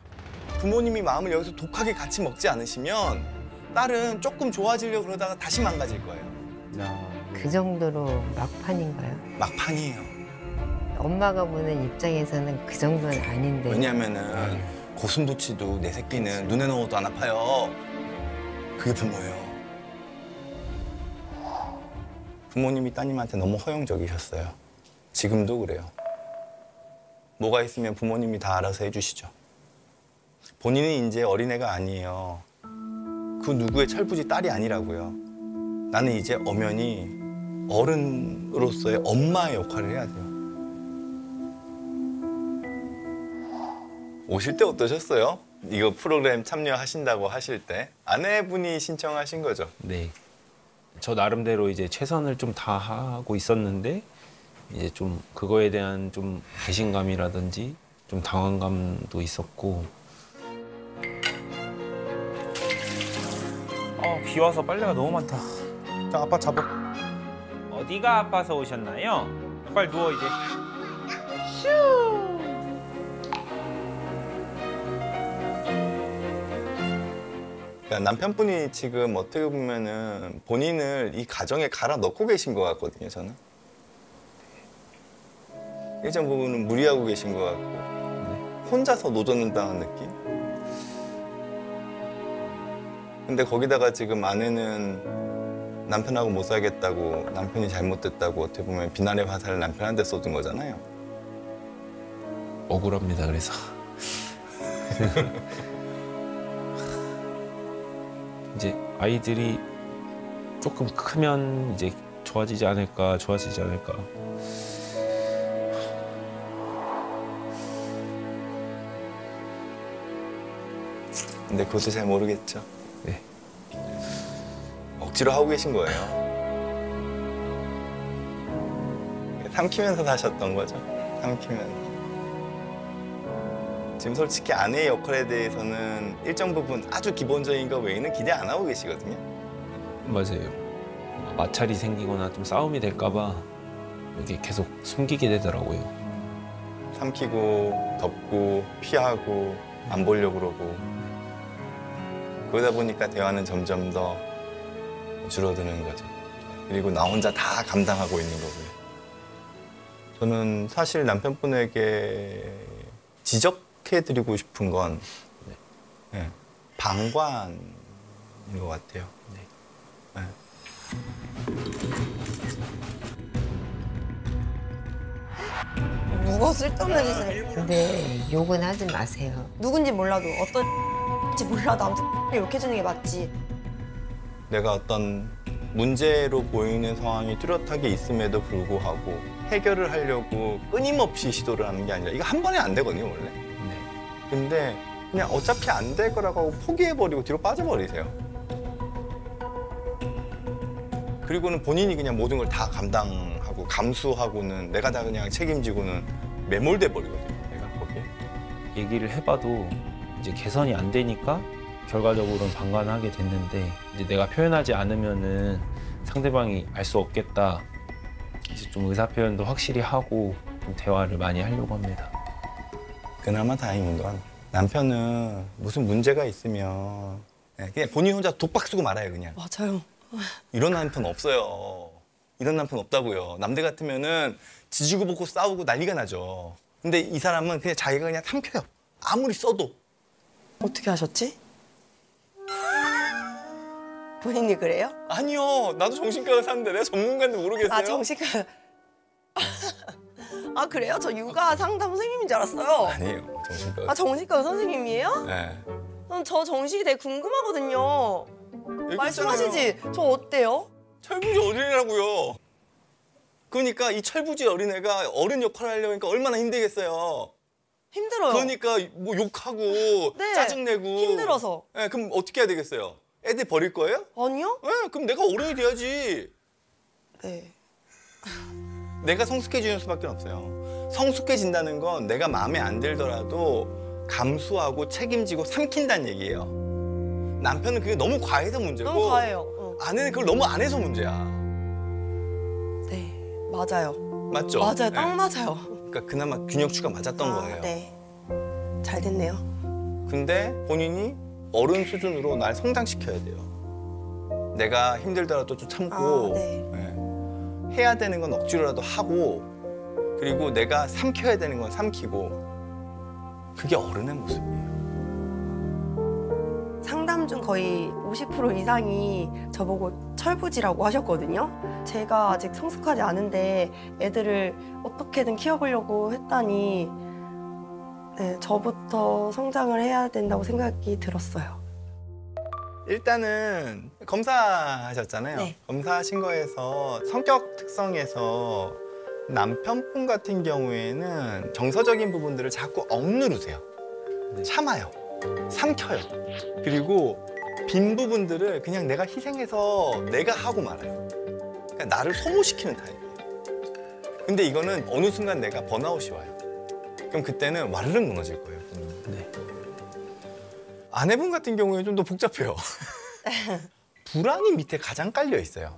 부모님이 마음을 여기서 독하게 같이 먹지 않으시면 딸은 조금 좋아지려고 그러다가 다시 망가질 거예요. 그 정도로 막판인가요? 막판이에요. 엄마가 보는 입장에서는 그 정도는 아닌데. 왜냐면은 고슴도치도 내 새끼는 눈에 넣어도 안 아파요. 그게 부모예요. 부모님이 따님한테 너무 허용적이셨어요. 지금도 그래요. 뭐가 있으면 부모님이 다 알아서 해주시죠. 본인은 이제 어린애가 아니에요. 그 누구의 철부지 딸이 아니라고요. 나는 이제 엄연히 어른으로서의 엄마의 역할을 해야 돼요. 오실 때 어떠셨어요? 이거 프로그램 참여하신다고 하실 때 아내분이 신청하신 거죠? 네. 저 나름대로 이제 최선을 좀 다하고 있었는데 이제 좀 그거에 대한 좀 배신감이라든지 좀 당황감도 있었고 어, 비 와서 빨래가 너무 많다. 자, 아빠 잡아. 어디가 아파서 오셨나요? 빨리 누워 이제. 그러니까 남편분이 지금 어떻게 보면은 본인을 이 가정에 갈아 넣고 계신 것 같거든요, 저는. 일정 부분은 무리하고 계신 것 같고 혼자서 노젓는 당한 느낌. 근데 거기다가 지금 아내는 남편하고 못 살겠다고 남편이 잘못됐다고 어떻게 보면 비난의 화살을 남편한테 쏟은 거잖아요. 억울합니다. 그래서 (laughs) 이제 아이들이 조금 크면 이제 좋아지지 않을까, 좋아지지 않을까. 근데 그것도 잘 모르겠죠. 네. 억지로 하고 계신 거예요. 삼키면서 사셨던 거죠. 삼키면서. 지금 솔직히 아내의 역할에 대해서는 일정 부분 아주 기본적인 거 외에는 기대 안 하고 계시거든요. 맞아요. 마찰이 생기거나 좀 싸움이 될까 봐 이게 계속 숨기게 되더라고요. 삼키고 덮고 피하고 안 보려고 그러고 그러다 보니까 대화는 점점 더 줄어드는 거죠. 그리고 나 혼자 다 감당하고 있는 거고요. 저는 사실 남편분에게 지적 해드리고 싶은 건 네, 방관인 것 같아요. 네. 누가 쓸데없는 짓을 근데 욕은 하지 마세요. 누군지 몰라도 어떤 지 몰라도 아무튼 (laughs) 욕해주는 게 맞지 내가 어떤 문제로 보이는 상황이 뚜렷하게 있음에도 불구하고 해결을 하려고 끊임없이 시도를 하는 게 아니라 이거 한 번에 안 되거든요 원래. 근데 그냥 어차피 안 될 거라고 포기해버리고 뒤로 빠져버리세요. 그리고는 본인이 그냥 모든 걸 다 감당하고 감수하고는 내가 다 그냥 책임지고는 매몰돼 버리거든요. 내가 거기에. 얘기를 해봐도 이제 개선이 안 되니까 결과적으로는 방관하게 됐는데 이제 내가 표현하지 않으면은 상대방이 알 수 없겠다. 이제 좀 의사 표현도 확실히 하고 좀 대화를 많이 하려고 합니다. 그나마 다행인 건 남편은 무슨 문제가 있으면 예, 그냥 본인 혼자 독박 쓰고 말아요 그냥. 맞아요. 이런 남편 없어요. 이런 남편 없다고요. 남들 같으면은 지지고 볶고 싸우고 난리가 나죠. 근데 이 사람은 그냥 자기가 그냥 삼켜요. 아무리 써도. 어떻게 하셨지? 본인이 그래요? 아니요. 나도 정신과를 사는데 내가 전문가인데 모르겠어요. 아 정신과. 아 그래요? 저 육아 상담 선생님인 줄 알았어요. 아니에요. 정신과. 아 정신과 선생님이에요? 네. 전저 정신이 되게 궁금하거든요. 말씀하시지. 저 어때요? 철부지 어린애라고요. 그러니까 이 철부지 어린애가 어른 역할을 하려니까 얼마나 힘들겠어요. 힘들어요. 그러니까 뭐 욕하고 네, 짜증내고 힘들어서. 네, 그럼 어떻게 해야 되겠어요? 애들 버릴 거예요? 아니요. 네, 그럼 내가 어른이 돼야지. 네. 내가 성숙해지는 수밖에 없어요. 성숙해진다는 건 내가 마음에 안 들더라도 감수하고 책임지고 삼킨다는 얘기예요. 남편은 그게 너무 과해서 문제고 너무 과해요. 아내는 그걸 너무 안 해서 문제야. 네, 맞아요. 맞죠? 맞아요. 네. 딱 맞아요. 그러니까 그나마 균형추가 맞았던 아, 거예요. 네. 잘 됐네요. 근데 본인이 어른 수준으로 날 성장시켜야 돼요. 내가 힘들더라도 좀 참고 아, 네. 예. 해야 되는 건 억지로라도 하고 그리고 내가 삼켜야 되는 건 삼키고 그게 어른의 모습이에요. 상담 중 거의 50% 이상이 저보고 철부지라고 하셨거든요. 제가 아직 성숙하지 않은데 애들을 어떻게든 키워보려고 했다니 네, 저부터 성장을 해야 된다고 생각이 들었어요. 일단은 검사하셨잖아요. 네. 검사하신 거에서 성격 특성에서 남편분 같은 경우에는 정서적인 부분들을 자꾸 억누르세요. 참아요. 삼켜요. 그리고 빈 부분들을 그냥 내가 희생해서 내가 하고 말아요. 그러니까 나를 소모시키는 타입이에요. 근데 이거는 어느 순간 내가 번아웃이 와요. 그럼 그때는 와르르 무너질 거예요. 네. 아내분 같은 경우에 좀 더 복잡해요. (laughs) 불안이 밑에 가장 깔려 있어요.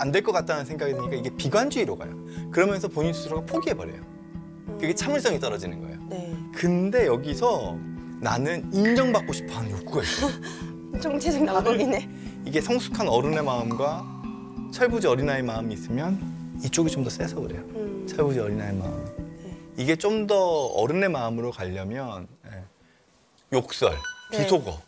안 될 것 같다는 생각이 드니까 이게 비관주의로 가요. 그러면서 본인 스스로가 포기해버려요. 그게 참을성이 떨어지는 거예요. 네. 근데 여기서 나는 인정받고 싶어 하는 욕구가 있어요. (laughs) 총체적 낙업이네. 이게 성숙한 어른의 마음과 철부지 어린아이 마음이 있으면 이쪽이 좀 더 세서 그래요. 음. 철부지 어린아이 마음. 이게 좀 더 어른의 마음으로 가려면 예, 욕설, 네. 비속어.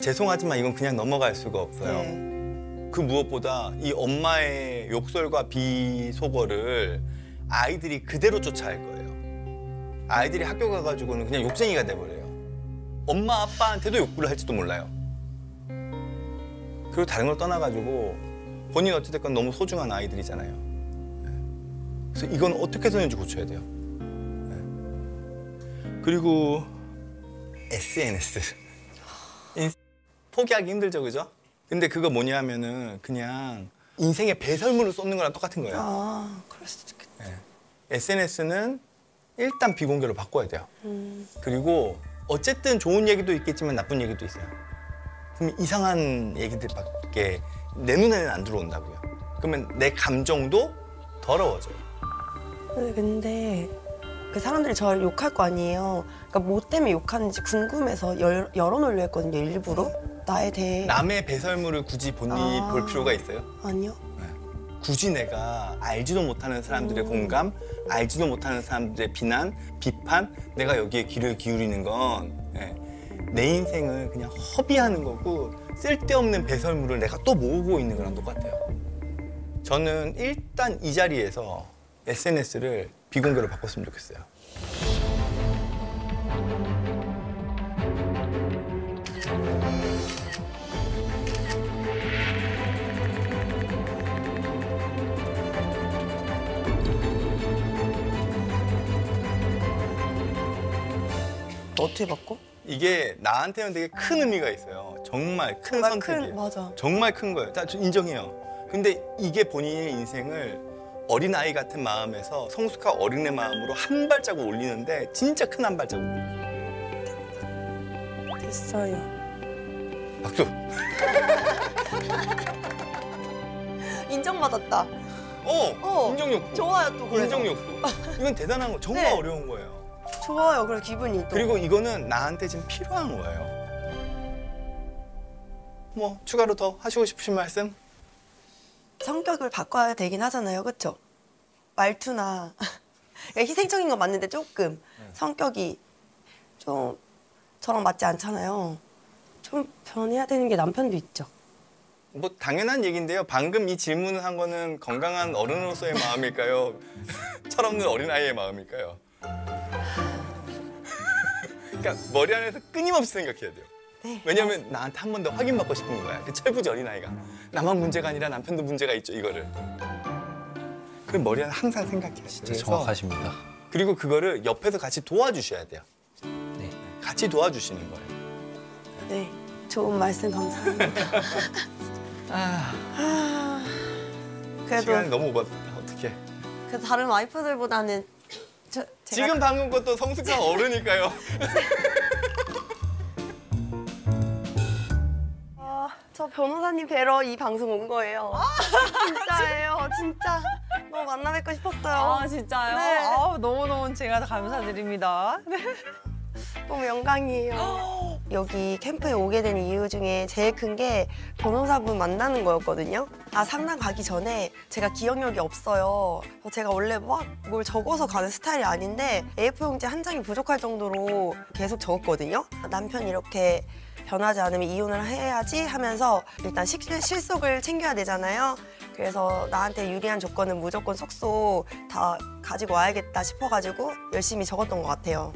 죄송하지만 이건 그냥 넘어갈 수가 없어요. 네. 그 무엇보다 이 엄마의 욕설과 비속어를 아이들이 그대로 쫓아할 거예요. 아이들이 학교 가가지고는 그냥 욕쟁이가 돼버려요. 엄마 아빠한테도 욕구를 할지도 몰라요. 그리고 다른 걸 떠나가지고 본인 어찌됐건 너무 소중한 아이들이잖아요. 네. 그래서 이건 어떻게 해서든지 고쳐야 돼요. 네. 그리고 SNS. 인- 포기하기 힘들죠, 그죠? 근데 그거 뭐냐 하면은 그냥 인생의 배설물을 쏟는 거랑 똑같은 거예요. 아, 그럴 수도 있겠다. SNS는 일단 비공개로 바꿔야 돼요. 음. 그리고 어쨌든 좋은 얘기도 있겠지만 나쁜 얘기도 있어요. 그럼 이상한 얘기들밖에 내 눈에는 안 들어온다고요. 그러면 내 감정도 더러워져요. 네, 근데 그 사람들이 저를 욕할 거 아니에요. 그러니까 뭐 때문에 욕하는지 궁금해서 열, 열어놓으려 했거든요, 일부러. 나에 대해. 남의 배설물을 굳이 본인이 아. 볼 필요가 있어요? 아니요. 굳이 내가 알지도 못하는 사람들의 공감, 알지도 못하는 사람들의 비난, 비판, 내가 여기에 귀를 기울이는 건내 인생을 그냥 허비하는 거고 쓸데없는 배설물을 내가 또 모으고 있는 거랑 똑같아요. 저는 일단 이 자리에서 SNS를 비공개로 바꿨으면 좋겠어요. 어떻게 바꿔? 이게 나한테는 되게 큰 의미가 있어요. 정말 큰 선택이에요. 큰, 맞아. 정말 큰 거예요. 다 인정해요. 근데 이게 본인의 인생을 어린아이 같은 마음에서 성숙한 어린애 마음으로 한 발자국 올리는데 진짜 큰 한 발자국. 됐어요. 박수. (laughs) 인정받았다. 어, 인정 욕구. 좋아요, 또 그래서. 인정 욕구. 이건 대단한 거. 정말 (laughs) 네. 어려운 거예요. 좋아요. 그래서 기분이 또. 그리고 이거는 나한테 지금 필요한 거예요. 뭐 추가로 더 하시고 싶으신 말씀? 성격을 바꿔야 되긴 하잖아요. 그렇죠? 말투나 (laughs) 그러니까 희생적인 건 맞는데 조금 네. 성격이 좀 저랑 맞지 않잖아요. 좀 변해야 되는 게 남편도 있죠. 뭐 당연한 얘기인데요. 방금 이 질문을 한 거는 건강한 어른으로서의 마음일까요? (laughs) 철없는 어린아이의 마음일까요? (laughs) 그러니까 머리 안에서 끊임없이 생각해야 돼요. 네. 왜냐면 나한테 한 번 더 확인받고 싶은 거야. 그 철부지 어린아이가. 나만 문제가 아니라 남편도 문제가 있죠, 이거를. 그 머리 안에 항상 생각해요. 진짜 정확하십니다. 그리고 그거를 옆에서 같이 도와주셔야 돼요. 네. 같이 도와주시는 거예요. 네. 좋은 말씀 감사합니다. (laughs) 아, 그래도 시간이 너무 오버. 어떻게? 그 다른 와이프들보다는 저, 제가 지금 방금 것도 성숙한 어른일까요? (laughs) 저 변호사님 뵈러 이 방송 온 거예요. 진짜예요, 진짜. 너무 만나 뵙고 싶었어요. 아 진짜요? 네. 아우, 너무너무 제가 감사드립니다. 네. 너무 영광이에요. 여기 캠프에 오게 된 이유 중에 제일 큰 게 변호사분 만나는 거였거든요. 아 상담 가기 전에 제가 기억력이 없어요. 제가 원래 막 뭘 적어서 가는 스타일이 아닌데 A4 용지 한 장이 부족할 정도로 계속 적었거든요. 남편이 이렇게 변하지 않으면 이혼을 해야지 하면서 일단 식, 실속을 챙겨야 되잖아요. 그래서 나한테 유리한 조건은 무조건 속속 다 가지고 와야겠다 싶어가지고 열심히 적었던 것 같아요.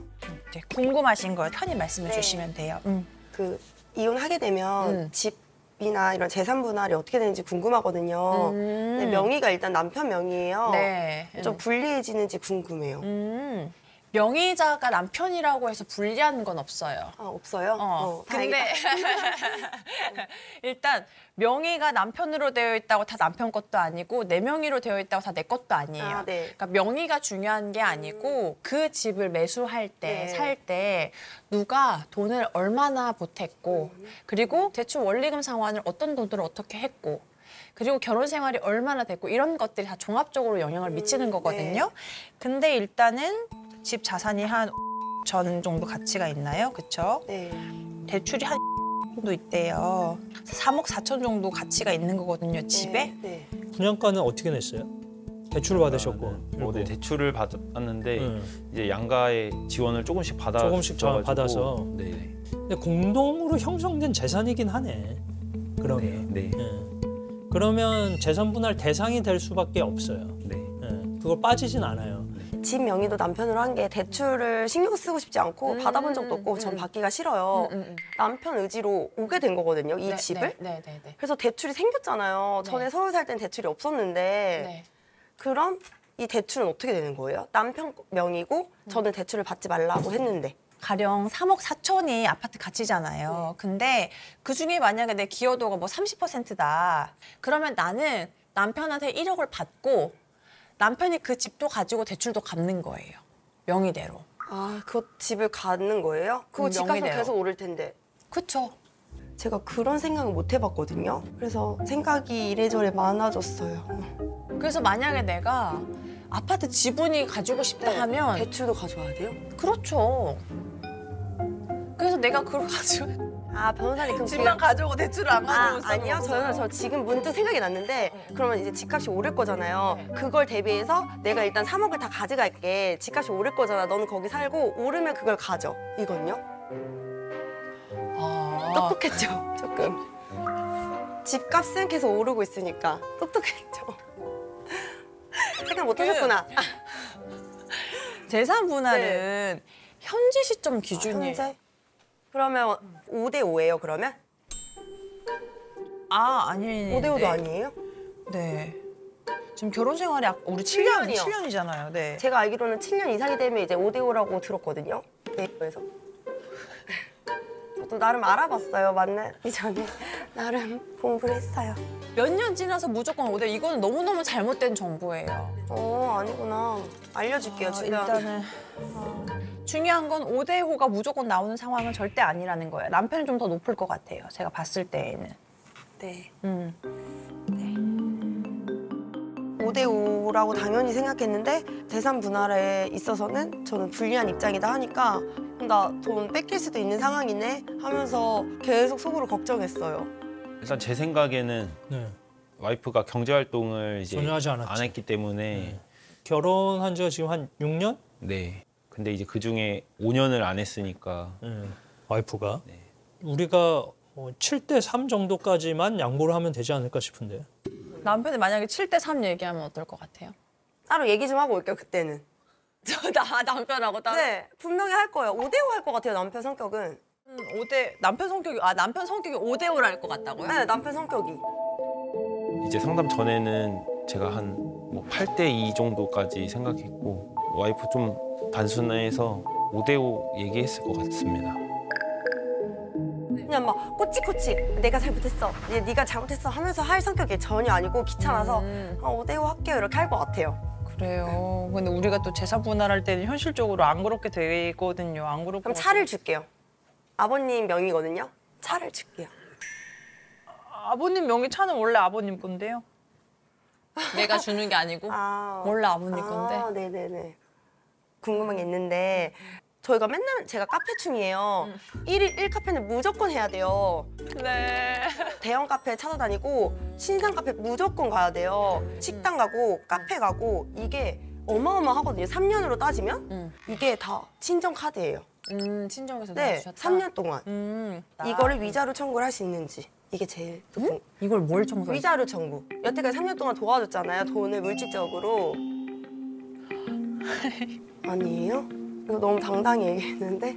이제 궁금하신 걸 편히 말씀해 네. 주시면 돼요. 음. 그 이혼하게 되면 집이나 이런 재산 분할이 어떻게 되는지 궁금하거든요. 음. 근데 명의가 일단 남편 명의예요. 네. 좀 불리해지는지 궁금해요. 음. 명의자가 남편이라고 해서 불리한 건 없어요. 아, 없어요? 어. 어, 근데 (laughs) 일단 명의가 남편으로 되어 있다고 다 남편 것도 아니고 내 명의로 되어 있다고 다 내 것도 아니에요. 아, 네. 그러니까 명의가 중요한 게 아니고 그 집을 매수할 때, 네. 살때 누가 돈을 얼마나 보탰고 그리고 대출 원리금 상환을 어떤 돈으로 어떻게 했고 그리고 결혼 생활이 얼마나 됐고 이런 것들이 다 종합적으로 영향을 미치는 거거든요. 근데 일단은 집 자산이 한 전 정도 가치가 있나요? 그렇죠? 네. 대출이 한 정도 있대요. 3억 4천 정도 가치가 있는 거거든요, 집에. 네. 분양가는 어떻게 냈어요? 대출을 받으셨고. 뭐 네, 대출을 받았는데 음. 이제 양가의 지원을 조금씩 받아 조금씩 주셔가지고, 받아서. 네, 네. 근데 공동으로 형성된 재산이긴 하네. 그러면. 네. 예. 그러면 재산 분할 대상이 될 수밖에 없어요. 네. 예. 그걸 빠지진 않아요. 집 명의도 남편으로 한 게 대출을 신경 쓰고 싶지 않고 받아본 적도 없고 전 받기가 싫어요. 남편 의지로 오게 된 거거든요, 이 네, 집을. 네, 네, 네, 네. 그래서 대출이 생겼잖아요. 전에 서울 살 땐 대출이 없었는데 네. 그럼 이 대출은 어떻게 되는 거예요? 남편 명의고 저는 대출을 받지 말라고 했는데 가령 3억 4천이 아파트 가치잖아요. 근데 그 중에 만약에 내 기여도가 뭐 30%다. 그러면 나는 남편한테 1억을 받고 남편이 그 집도 가지고 대출도 갚는 거예요. 명의대로. 아, 그 집을 갖는 거예요? 그거 음, 집값은 명의대로. 계속 오를 텐데. 그쵸. 제가 그런 생각을 못 해봤거든요. 그래서 생각이 이래저래 많아졌어요. 그래서 만약에 내가 아파트 지분이 가지고 싶다 하면 네, 대출도 가져와야 돼요? 그렇죠. 그래서 내가 그걸 (laughs) 가지고 아 변호사님 그럼 집만 그게- 가져오고 대출을 안 아, 수 아니요. 저는 저 지금 문득 생각이 났는데 그러면 이제 집값이 오를 거잖아요. 그걸 대비해서 내가 일단 3억을 다 가져갈게. 집값이 오를 거잖아. 너는 거기 살고 오르면 그걸 가져. 이건요? 아. 똑똑했죠 조금. 집값은 계속 오르고 있으니까 똑똑했죠. (laughs) 생각 못 하셨구나. (laughs) 재산 분할은 현재 시점 기준이에요. 현재? 그러면 5대 5예요 그러면? 아, 아니. 5대 5도 아니에요? 네. 지금 결혼 생활이 아- 우리 7년, 7년이요. 7년이잖아요. 네. 제가 알기로는 7년 이상이 되면 이제 5대 5라고 들었거든요. 네, 그래서 또 나름 알아봤어요. 만나기 전에 나름 공부를 했어요. 몇 년 지나서 무조건 5대 이거는 너무너무 잘못된 정보예요. 어 아니구나. 알려줄게요. 아, 주변. 일단은 어, 중요한 건 5대 5가 무조건 나오는 상황은 절대 아니라는 거예요. 남편이 좀 더 높을 것 같아요. 제가 봤을 때에는. 네. 음. 5대 5라고 당연히 생각했는데 재산 분할에 있어서는 저는 불리한 입장이다 하니까 나 돈 뺏길 수도 있는 상황이네 하면서 계속 속으로 걱정했어요. 일단 제 생각에는 네. 와이프가 경제 활동을 이제 전혀 하지 않았지. 안 했기 때문에 결혼한 지가 지금 한 6년? 네. 근데 이제 그 중에 5년을 안 했으니까 네. 와이프가 우리가 뭐 7대 3 정도까지만 양보를 하면 되지 않을까 싶은데. 남편이 만약에 7대 3 얘기하면 어떨 것 같아요? 따로 얘기 좀 하고 올게요 그때는. (laughs) 저 나 남편하고 따로. 네 분명히 할 거예요. 5대 5 할 것 같아요 남편 성격은. 음, 5대 남편 성격이 아 남편 성격이 5대 5를 할 것 같다고요? 네 남편 성격이. 이제 상담 전에는 제가 한 뭐 8대 2 정도까지 생각했고 와이프 좀 단순해서 5대 5 얘기했을 것 같습니다. 그냥 막 꼬치꼬치 내가 잘못했어 얘 네가 잘못했어 하면서 할 성격이 전혀 아니고 귀찮아서 아, 5대 5 할게요 이렇게 할 것 같아요. 그래요. 근데 우리가 또 재산 분할할 때는 현실적으로 안 그렇게 되거든요. 안것 그럼. 차를 줄게요. 아버님 명의거든요. 차를 줄게요. 아버님 명의 차는 원래 아버님 건데요. 내가 주는 게 아니고 원래 아버님 건데. 아, 네네네. 궁금한 게 있는데 저희가 맨날 제가 카페충이에요. 일 1일 1카페는 무조건 해야 돼요. 네. 대형 카페 찾아다니고 신상 카페 무조건 가야 돼요. 식당 가고 카페 가고 이게 어마어마하거든요. 3년으로 따지면 이게 다 친정 카드예요. 음, 친정에서 네, 내주셨다. 3년 동안. 음. 이거를 위자료 청구를 할 수 있는지 이게 제일 또 궁- 이걸 뭘 청구? 위자료 청구. 여태까지 3년 동안 도와줬잖아요. 돈을 물질적으로. 아니에요? 이거 너무 당당히 얘기했는데.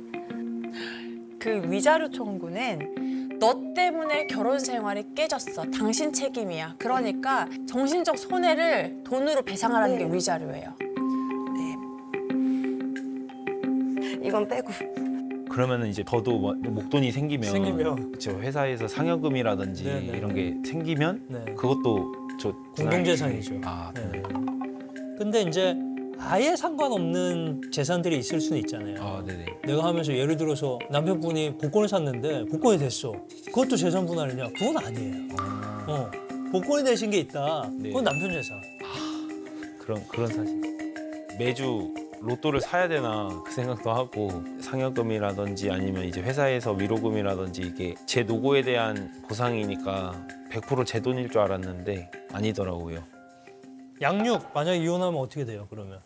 그 위자료 청구는 너 때문에 결혼 생활이 깨졌어. 당신 책임이야. 그러니까 정신적 손해를 돈으로 배상하라는 게 위자료예요. 이건 빼고. 그러면은 이제 저도 뭐 목돈이 생기면, 생기면. 그쵸, 회사에서 상여금이라든지 네네. 이런 게 생기면 네. 그것도 저 공동재산이죠. 아, 네. 근데 이제 아예 상관없는 재산들이 있을 수는 있잖아요. 아, 네네. 내가 하면서 예를 들어서 남편분이 복권을 샀는데 복권이 됐어. 그것도 재산 분할이냐? 그건 아니에요. 어. 복권이 되신 게 있다. 네. 그건 남편 재산. 그런 그런 사실. 매주 로또를 사야 되나 그 생각도 하고 상여금이라든지 아니면 이제 회사에서 위로금이라든지 이게 제 노고에 대한 보상이니까 100%제 돈일 줄 알았는데 아니더라고요. 양육 만약에 이혼하면 어떻게 돼요? 그러면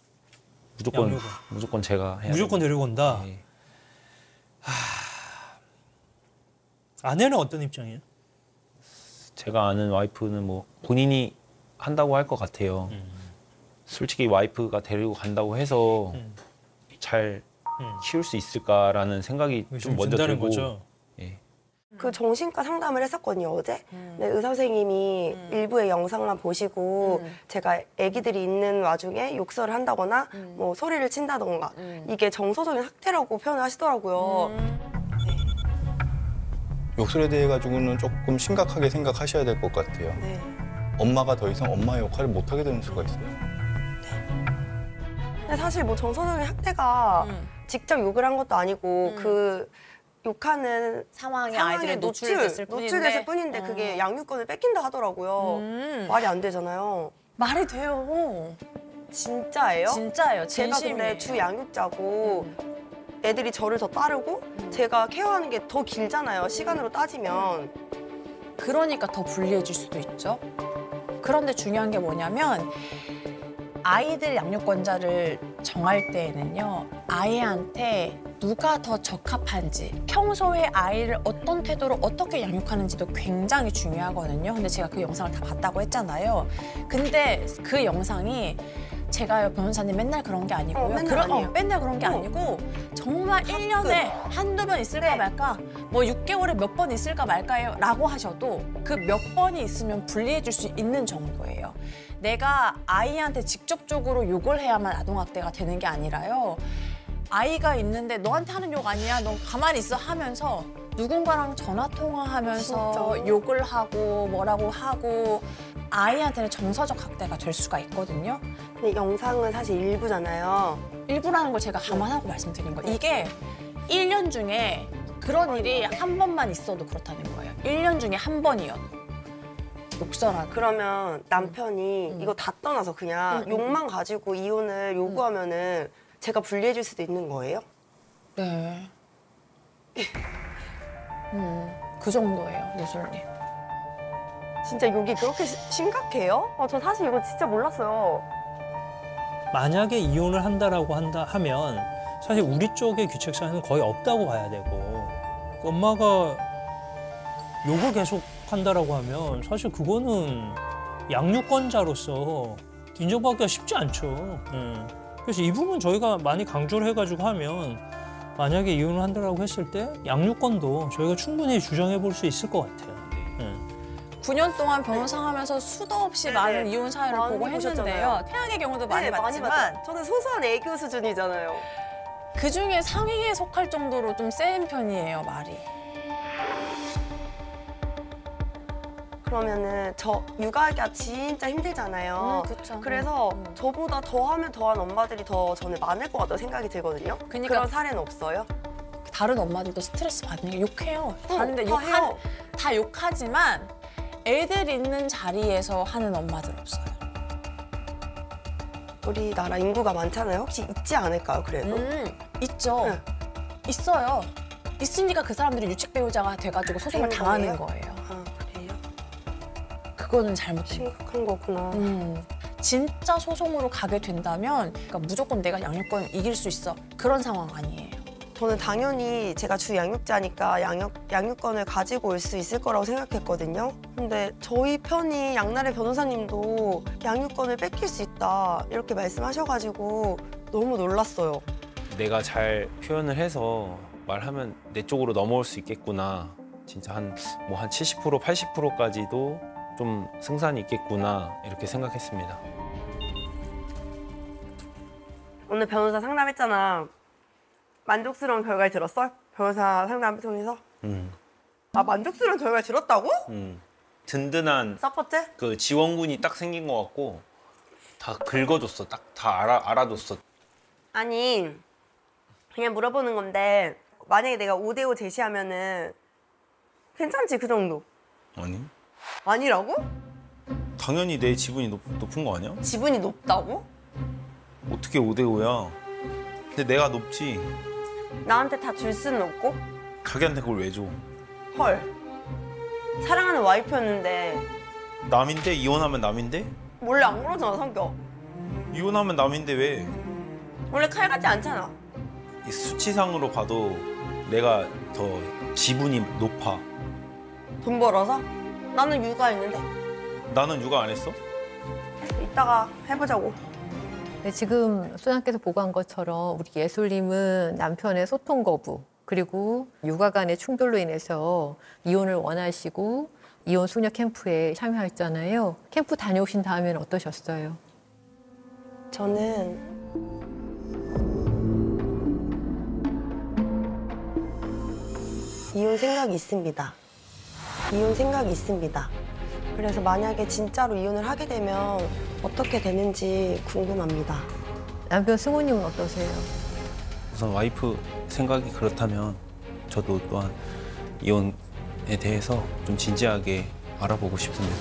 무조건 양육은? 무조건 제가 해야 무조건. 데리고 온다. 네. 하... 아내는 어떤 입장이에요? 제가 아는 와이프는 뭐 본인이 한다고 할 것 같아요. 솔직히 와이프가 데리고 간다고 해서 잘 키울 수 있을까라는 생각이 좀 먼저 들고 거죠. 예. 그 정신과 상담을 했었거든요 어제. 근데 의사 선생님이 일부의 영상만 보시고 제가 아기들이 있는 와중에 욕설을 한다거나 뭐 소리를 친다던가 이게 정서적인 학대라고 표현을 하시더라고요. 욕설에 대해 가지고는 조금 심각하게 생각하셔야 될 것 같아요. 네. 엄마가 더 이상 엄마의 역할을 못 하게 되는 수가 있어요. 근데 사실 뭐 정서적인 학대가 직접 욕을 한 것도 아니고 그 욕하는 상황에 상황에 아이들이 노출, 노출됐을 뿐인데. 노출됐을 뿐인데 그게 양육권을 뺏긴다 하더라고요. 음. 말이 안 되잖아요. 말이 돼요. 진짜예요? 진짜예요. 제가 근데. 주 양육자고 애들이 저를 더 따르고 제가 케어하는 게 더 길잖아요. 시간으로 따지면. 그러니까 더 불리해질 수도 있죠. 그런데 중요한 게 뭐냐면 아이들 양육권자를 정할 때에는요 아이한테 누가 더 적합한지 평소에 아이를 어떤 태도로 어떻게 양육하는지도 굉장히 중요하거든요. 근데 제가 그 영상을 다 봤다고 했잖아요. 근데 그 영상이 제가요 변호사님 맨날 그런 게 아니고요. 어, 맨날 그런- 아니에요. 맨날 그런 게 어. 아니고 정말 일년에 한두 번 있을까 말까 뭐 6개월에 몇 번 있을까 말까요 라고 하셔도 그 몇 번이 있으면 불리해질 수 있는 정도예요. 내가 아이한테 직접적으로 욕을 해야만 아동학대가 되는 게 아니라요. 아이가 있는데 너한테 하는 욕 아니야. 너 가만히 있어 하면서 누군가랑 전화 통화하면서 진짜? 욕을 하고 뭐라고 하고 아이한테는 정서적 학대가 될 수가 있거든요. 근데 영상은 사실 일부잖아요. 일부라는 걸 제가 감안하고 말씀드린 거예요. 이게 1년 중에 그런 일이 한 번만 있어도 그렇다는 거예요. 1년 중에 한 번이어도. 욕설하는. 그러면 남편이 이거 다 떠나서 그냥 음, 음, 욕만 가지고 이혼을 요구하면은 제가 불리해 줄 수도 있는 거예요? 네. 음, 그 정도예요, 예술님. 진짜 욕이 그렇게 시- 심각해요? 아, 저 사실 이거 진짜 몰랐어요. 만약에 이혼을 한다라고 한다 하면 사실 우리 쪽의 규칙 사항은 거의 없다고 봐야 되고 그 엄마가 욕을 계속 한다라고 하면 사실 그거는 양육권자로서 인정받기가 쉽지 않죠. 음. 그래서 이 부분 저희가 많이 강조를 해가지고 하면 만약에 이혼을 한다라고 했을 때 양육권도 저희가 충분히 주장해 볼 수 있을 것 같아요. 음. 9년 동안 변호사 하면서 수도 없이 많은 이혼 사연을 많이 보고 했는데요. 태양의 경우도 많이 네, 봤지만. 저는 소소한 애교 수준이잖아요. 그 중에 상위에 속할 정도로 좀 센 편이에요, 말이. 그러면은 저 육아하기가 진짜 힘들잖아요. 음, 그쵸. 그래서 저보다 더하면 더한 엄마들이 더 저는 많을 것 같다고 생각이 들거든요. 그러니까- 그런 사례는 없어요? 다른 엄마들도 스트레스 받는 게 욕해요. 어, 다른데 다 해요. 다 욕하지만 애들 있는 자리에서 하는 엄마들 없어요. 우리나라 인구가 많잖아요. 혹시 있지 않을까요? 그래도? 음, 있죠. 네. 있어요. 있으니까 그 사람들이 유책 배우자가 돼가지고 소송을 된 당하는 거예요? 거예요. 아 그거는 잘못된 심각한 거구나. 음, 진짜 소송으로 가게 된다면 그러니까 무조건 내가 양육권 이길 수 있어 그런 상황 아니에요. 저는 당연히 제가 주 양육자니까 양육, 양육권을 가지고 올 수 있을 거라고 생각했거든요. 근데 저희 편이 양날의 변호사님도 양육권을 뺏길 수 있다 이렇게 말씀하셔가지고 너무 놀랐어요. 내가 잘 표현을 해서 말하면 내 쪽으로 넘어올 수 있겠구나. 진짜 한 뭐 한 70% 80%까지도 좀 승산이 있겠구나 이렇게 생각했습니다. 오늘 변호사 상담했잖아. 만족스러운 결과를 들었어? 변호사 상담 통해서? 음, 아 만족스러운 결과를 들었다고? 음. 든든한 서포트? 그 지원군이 딱 생긴 것 같고 다 긁어줬어. 딱 다 알아 알아줬어. 아니 그냥 물어보는 건데 만약에 내가 5대5 제시하면은 괜찮지 그 정도? 아니? 아니라고? 당연히 내 지분이 높, 높은 거 아니야? 지분이 높다고? 어떻게 5대 5야? 근데 내가 높지. 나한테 다 줄 수는 없고? 가게한테 그걸 왜 줘? 헐 사랑하는 와이프였는데 남인데 이혼하면 남인데? 원래 안 그러잖아 성격 이혼하면 남인데 왜? 원래 칼 같지 않잖아 이 수치상으로 봐도 내가 더 지분이 높아. 돈 벌어서? 나는 육아했는데 나는 육아 안 했어? 이따가 해보자고 네, 지금 소장께서 보고한 것처럼 우리 예솔님은 남편의 소통 거부 그리고 육아 간의 충돌로 인해서 이혼을 원하시고 이혼 소녀 캠프에 참여했잖아요. 캠프 다녀오신 다음에는 어떠셨어요? 저는 이혼 생각이 있습니다. 이혼 생각이 있습니다. 그래서 만약에 진짜로 이혼을 하게 되면 어떻게 되는지 궁금합니다. 남편 승우님은 어떠세요? 우선 와이프 생각이 그렇다면 저도 또한 이혼에 대해서 좀 진지하게 알아보고 싶습니다.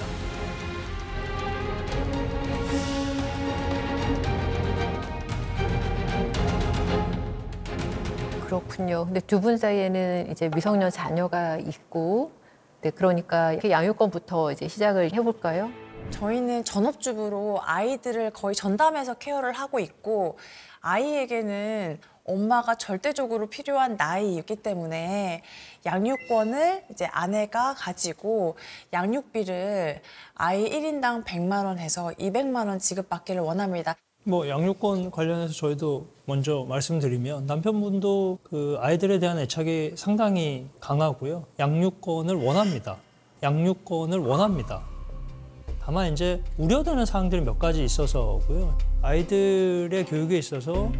그렇군요. 근데 두 분 사이에는 이제 미성년 자녀가 있고, 네, 그러니까 그 양육권부터 이제 시작을 해볼까요? 저희는 전업주부로 아이들을 거의 전담해서 케어를 하고 있고 아이에게는 엄마가 절대적으로 필요한 나이이기 때문에 양육권을 이제 아내가 가지고 양육비를 아이 1인당 100만 원 해서 200만 원 지급받기를 원합니다. 뭐 양육권 관련해서 저희도 먼저 말씀드리면 남편분도 그 아이들에 대한 애착이 상당히 강하고요. 양육권을 원합니다. 양육권을 원합니다. 다만 이제 우려되는 사항들이 몇 가지 있어서고요. 아이들의 교육에 있어서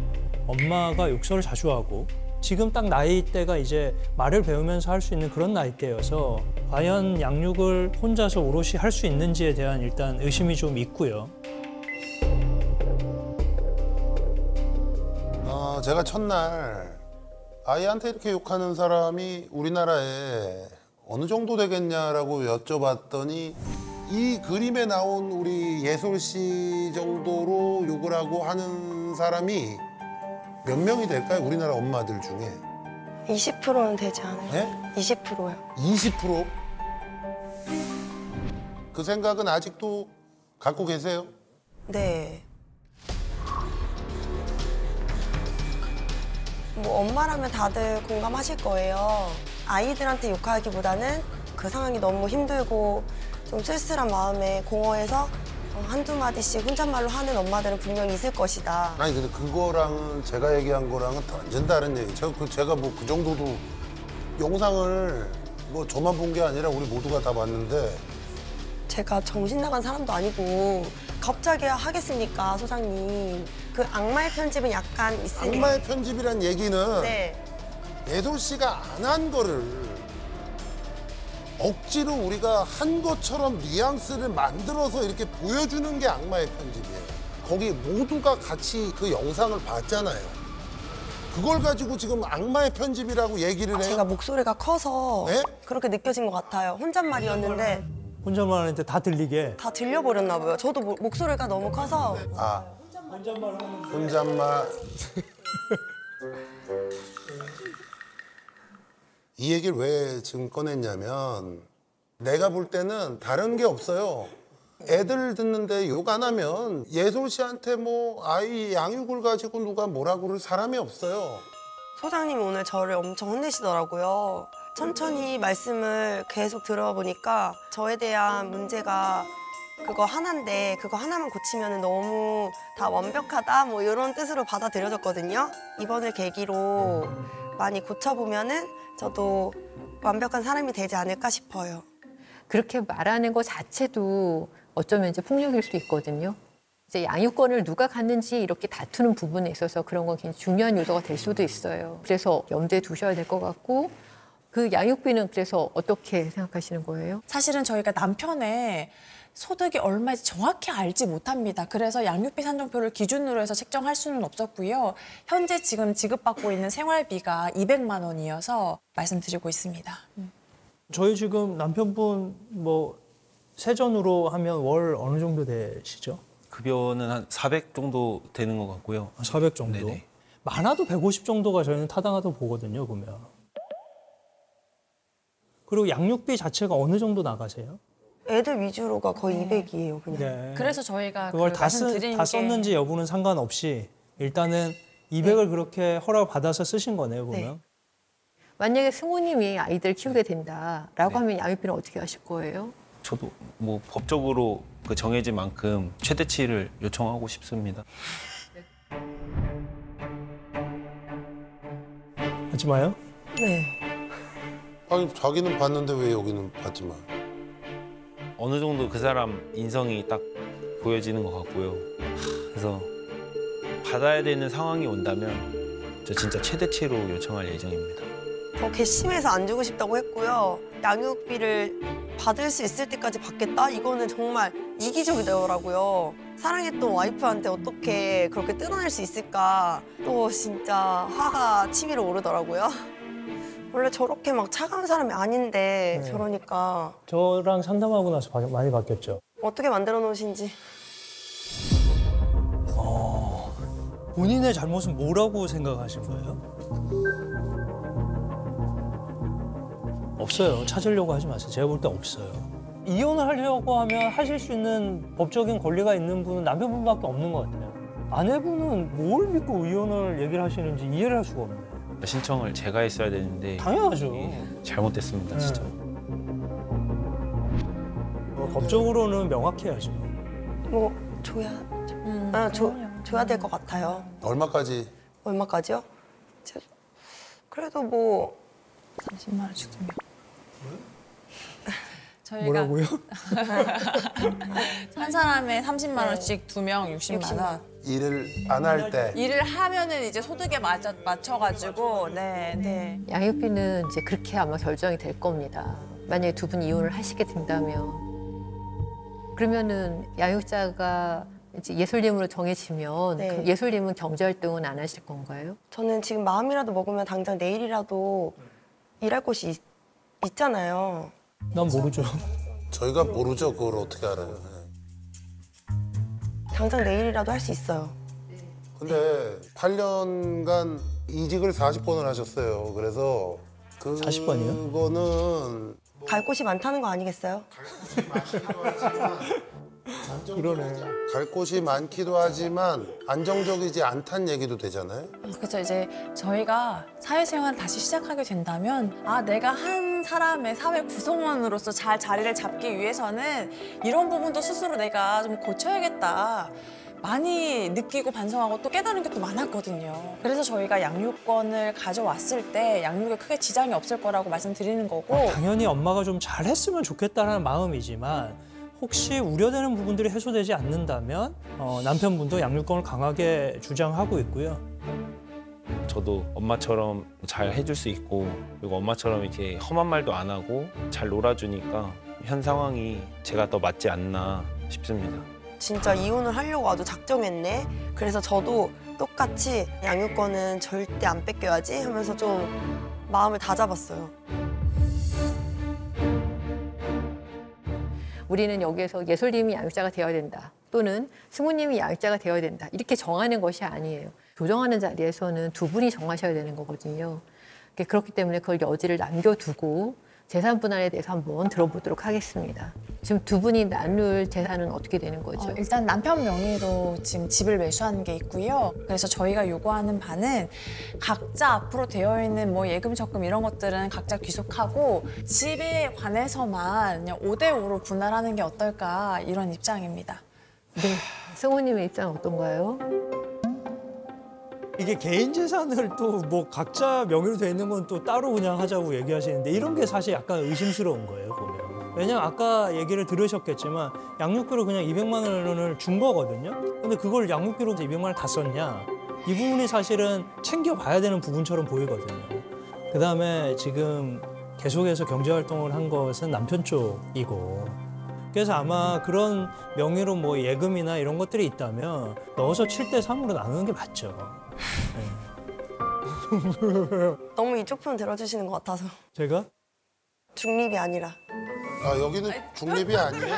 엄마가 욕설을 자주 하고 지금 딱 나이대가 이제 말을 배우면서 할 수 있는 그런 나이대여서 과연 양육을 혼자서 오롯이 할 수 있는지에 대한 일단 의심이 좀 있고요. 어, 제가 첫날 아이한테 이렇게 욕하는 사람이 우리나라에 어느 정도 되겠냐라고 여쭤봤더니 이 그림에 나온 우리 예솔 씨 정도로 욕을 하고 하는 사람이 몇 명이 될까요? 우리나라 엄마들 중에 20%는 되지 않아요. 네? 20%요. 20%? 그 생각은 아직도 갖고 계세요? 네. 뭐 엄마라면 다들 공감하실 거예요. 아이들한테 욕하기보다는 그 상황이 너무 힘들고 좀 쓸쓸한 마음에 공허해서 어, 한두 마디씩 혼잣말로 하는 엄마들은 분명히 있을 것이다. 아니 근데 그거랑은 제가 얘기한 거랑은 완전 다른 얘기. 제가 그 제가 뭐 그 정도도 영상을 뭐 저만 본 게 아니라 우리 모두가 다 봤는데 제가 정신 나간 사람도 아니고 갑자기 하겠습니까, 소장님. 그 악마의 편집은 약간 있으니까. 악마의 편집이란 얘기는 네. 예솔 씨가 안 한 거를 억지로 우리가 한 것처럼 뉘앙스를 만들어서 이렇게 보여주는 게 악마의 편집이에요. 거기 모두가 같이 그 영상을 봤잖아요. 그걸 가지고 지금 악마의 편집이라고 얘기를 해요. 제가 목소리가 커서 네? 그렇게 느껴진 것 같아요. 혼잣말이었는데 혼잣말 하는데 다 들리게. 다 들려버렸나 봐요. 저도 모- 목소리가 너무 커서 아, 혼잣말. 이 얘기를 왜 지금 꺼냈냐면 내가 볼 때는 다른 게 없어요. 애들 듣는데 욕 안 하면 예솔 씨한테 뭐 아이 양육을 가지고 누가 뭐라 그럴 사람이 없어요. 소장님이 오늘 저를 엄청 혼내시더라고요. 천천히 말씀을 계속 들어보니까 저에 대한 문제가 그거 하나인데 그거 하나만 고치면 너무 다 완벽하다 뭐 이런 뜻으로 받아들여졌거든요. 이번을 계기로 많이 고쳐보면 은 저도 완벽한 사람이 되지 않을까 싶어요. 그렇게 말하는 것 자체도 어쩌면 이제 폭력일 수도 있거든요. 이제 양육권을 누가 갖는지 이렇게 다투는 부분에 있어서 그런 건 굉장히 중요한 요소가 될 수도 있어요. 그래서 염두에 두셔야 될 것 같고 그 양육비는 그래서 어떻게 생각하시는 거예요? 사실은 저희가 남편의 소득이 얼마인지 정확히 알지 못합니다. 그래서 양육비 산정표를 기준으로 해서 책정할 수는 없었고요. 현재 지금 지급받고 있는 생활비가 200만 원이어서 말씀드리고 있습니다. 저희 지금 남편분 뭐 세전으로 하면 월 어느 정도 되시죠? 급여는 한 400 정도 되는 것 같고요. 400 정도? 네네. 많아도 150 정도가 저희는 타당하다고 보거든요, 보면. 그리고 양육비 자체가 어느 정도 나가세요? 애들 위주로가 거의 200이에요, 그냥. 네. 그래서 저희가 그걸 그 다, 쓰, 다게 썼는지 여부는 상관없이 일단은 200을 그렇게 허락을 받아서 쓰신 거네요, 보면. 만약에 승우님이 아이들 키우게 된다라고 네. 하면 양육비는 어떻게 하실 거예요? 저도 뭐 법적으로 그 정해진 만큼 최대치를 요청하고 싶습니다. 하지 마요. 네. 아니 자기는 봤는데 왜 여기는 받지 마? 어느 정도 그 사람 인성이 딱 보여지는 것 같고요. 하, 그래서 받아야 되는 상황이 온다면 저 진짜 최대치로 요청할 예정입니다. 더 괘씸해서 안 주고 싶다고 했고요. 양육비를 받을 수 있을 때까지 받겠다? 이거는 정말 이기적이더라고요. 사랑했던 와이프한테 어떻게 그렇게 뜯어낼 수 있을까? 또 진짜 화가 치밀어 오르더라고요. 원래 저렇게 막 차가운 사람이 아닌데 네. 저러니까 저랑 상담하고 나서 바- 많이 바뀌었죠. 어떻게 만들어 놓으신지 본인의 잘못은 뭐라고 생각하신 거예요? 없어요. 찾으려고 하지 마세요. 제가 볼 때 없어요. 이혼을 하려고 하면 하실 수 있는 법적인 권리가 있는 분은 남편분밖에 없는 것 같아요. 아내분은 뭘 믿고 이혼을 얘기를 하시는지 이해를 할 수가 없네요. 신청을 제가 했어야 되는데 당연하죠. 잘못됐습니다, 네. 진짜. 어, 법적으로는 명확해야죠. 뭐 줘야 아, 줘, 줘야 될 것 같아요. 얼마까지? 얼마까지요? 제- 그래도 뭐 30만 원 주면 저희가 뭐라고요? (laughs) 한 사람에 30만 원씩 두명 60만 원. 일을 안 할 때. 일을 하면은 이제 소득에 맞춰 맞춰가지고 네 네. 양육비는 이제 그렇게 아마 결정이 될 겁니다. 만약에 두 분 이혼을 하시게 된다면 그러면은 양육자가 이제 예술님으로 정해지면 네. 그럼 예술님은 경제 활동은 안 하실 건가요? 저는 지금 마음이라도 먹으면 당장 내일이라도 일할 곳이 있, 있잖아요. 난 모르죠. 저희가 모르죠. 그걸 어떻게 알아요. 네. 당장 내일이라도 할 수 있어요. 근데 8년간 이직을 40번을 하셨어요. 그래서 그 40번이요? 그거는 갈 곳이 많다는 거 아니겠어요? 그러네. 갈 곳이 많기도 하지만 안정적이지 않다는 얘기도 되잖아요. 그렇죠. 이제 저희가 사회생활을 다시 시작하게 된다면 아 내가 한 사람의 사회 구성원으로서 잘 자리를 잡기 위해서는 이런 부분도 스스로 내가 좀 고쳐야겠다. 많이 느끼고 반성하고 또 깨달은 게 또 많았거든요. 그래서 저희가 양육권을 가져왔을 때 양육에 크게 지장이 없을 거라고 말씀드리는 거고 아, 당연히 엄마가 좀 잘했으면 좋겠다는 마음이지만 혹시 우려되는 부분들이 해소되지 않는다면 어, 남편분도 양육권을 강하게 주장하고 있고요. 저도 엄마처럼 잘 해줄 수 있고 그리고 엄마처럼 이렇게 험한 말도 안 하고 잘 놀아주니까 현 상황이 제가 더 맞지 않나 싶습니다. 진짜 이혼을 하려고 아주 작정했네. 그래서 저도 똑같이 양육권은 절대 안 뺏겨야지 하면서 좀 마음을 다잡았어요. 우리는 여기에서 예술님이 양육자가 되어야 된다. 또는 승우님이 양육자가 되어야 된다. 이렇게 정하는 것이 아니에요. 조정하는 자리에서는 두 분이 정하셔야 되는 거거든요. 그렇기 때문에 그걸 여지를 남겨두고 재산 분할에 대해서 한번 들어보도록 하겠습니다. 지금 두 분이 나눌 재산은 어떻게 되는 거죠? 어, 일단 남편 명의로 지금 집을 매수하는 게 있고요. 그래서 저희가 요구하는 바는 각자 앞으로 되어 있는 뭐 예금, 적금 이런 것들은 각자 귀속하고 집에 관해서만 그냥 5대 5로 분할하는 게 어떨까 이런 입장입니다. 네, 승우님의 입장 어떤가요? 이게 개인 재산을 또 뭐 각자 명의로 돼 있는 건 또 따로 그냥 하자고 얘기하시는데 이런 게 사실 약간 의심스러운 거예요 보면. 왜냐면 아까 얘기를 들으셨겠지만 양육비로 그냥 200만 원을 준 거거든요. 근데 그걸 양육비로 200만 원을 다 썼냐? 이 부분이 사실은 챙겨봐야 되는 부분처럼 보이거든요. 그 다음에 지금 계속해서 경제 활동을 한 것은 남편 쪽이고 그래서 아마 그런 명의로 뭐 예금이나 이런 것들이 있다면 넣어서 7대 3으로 나누는 게 맞죠. 너무 이쪽 편 들어주시는 것 같아서 제가 중립이 아니라 아 여기는 중립이 아니에요.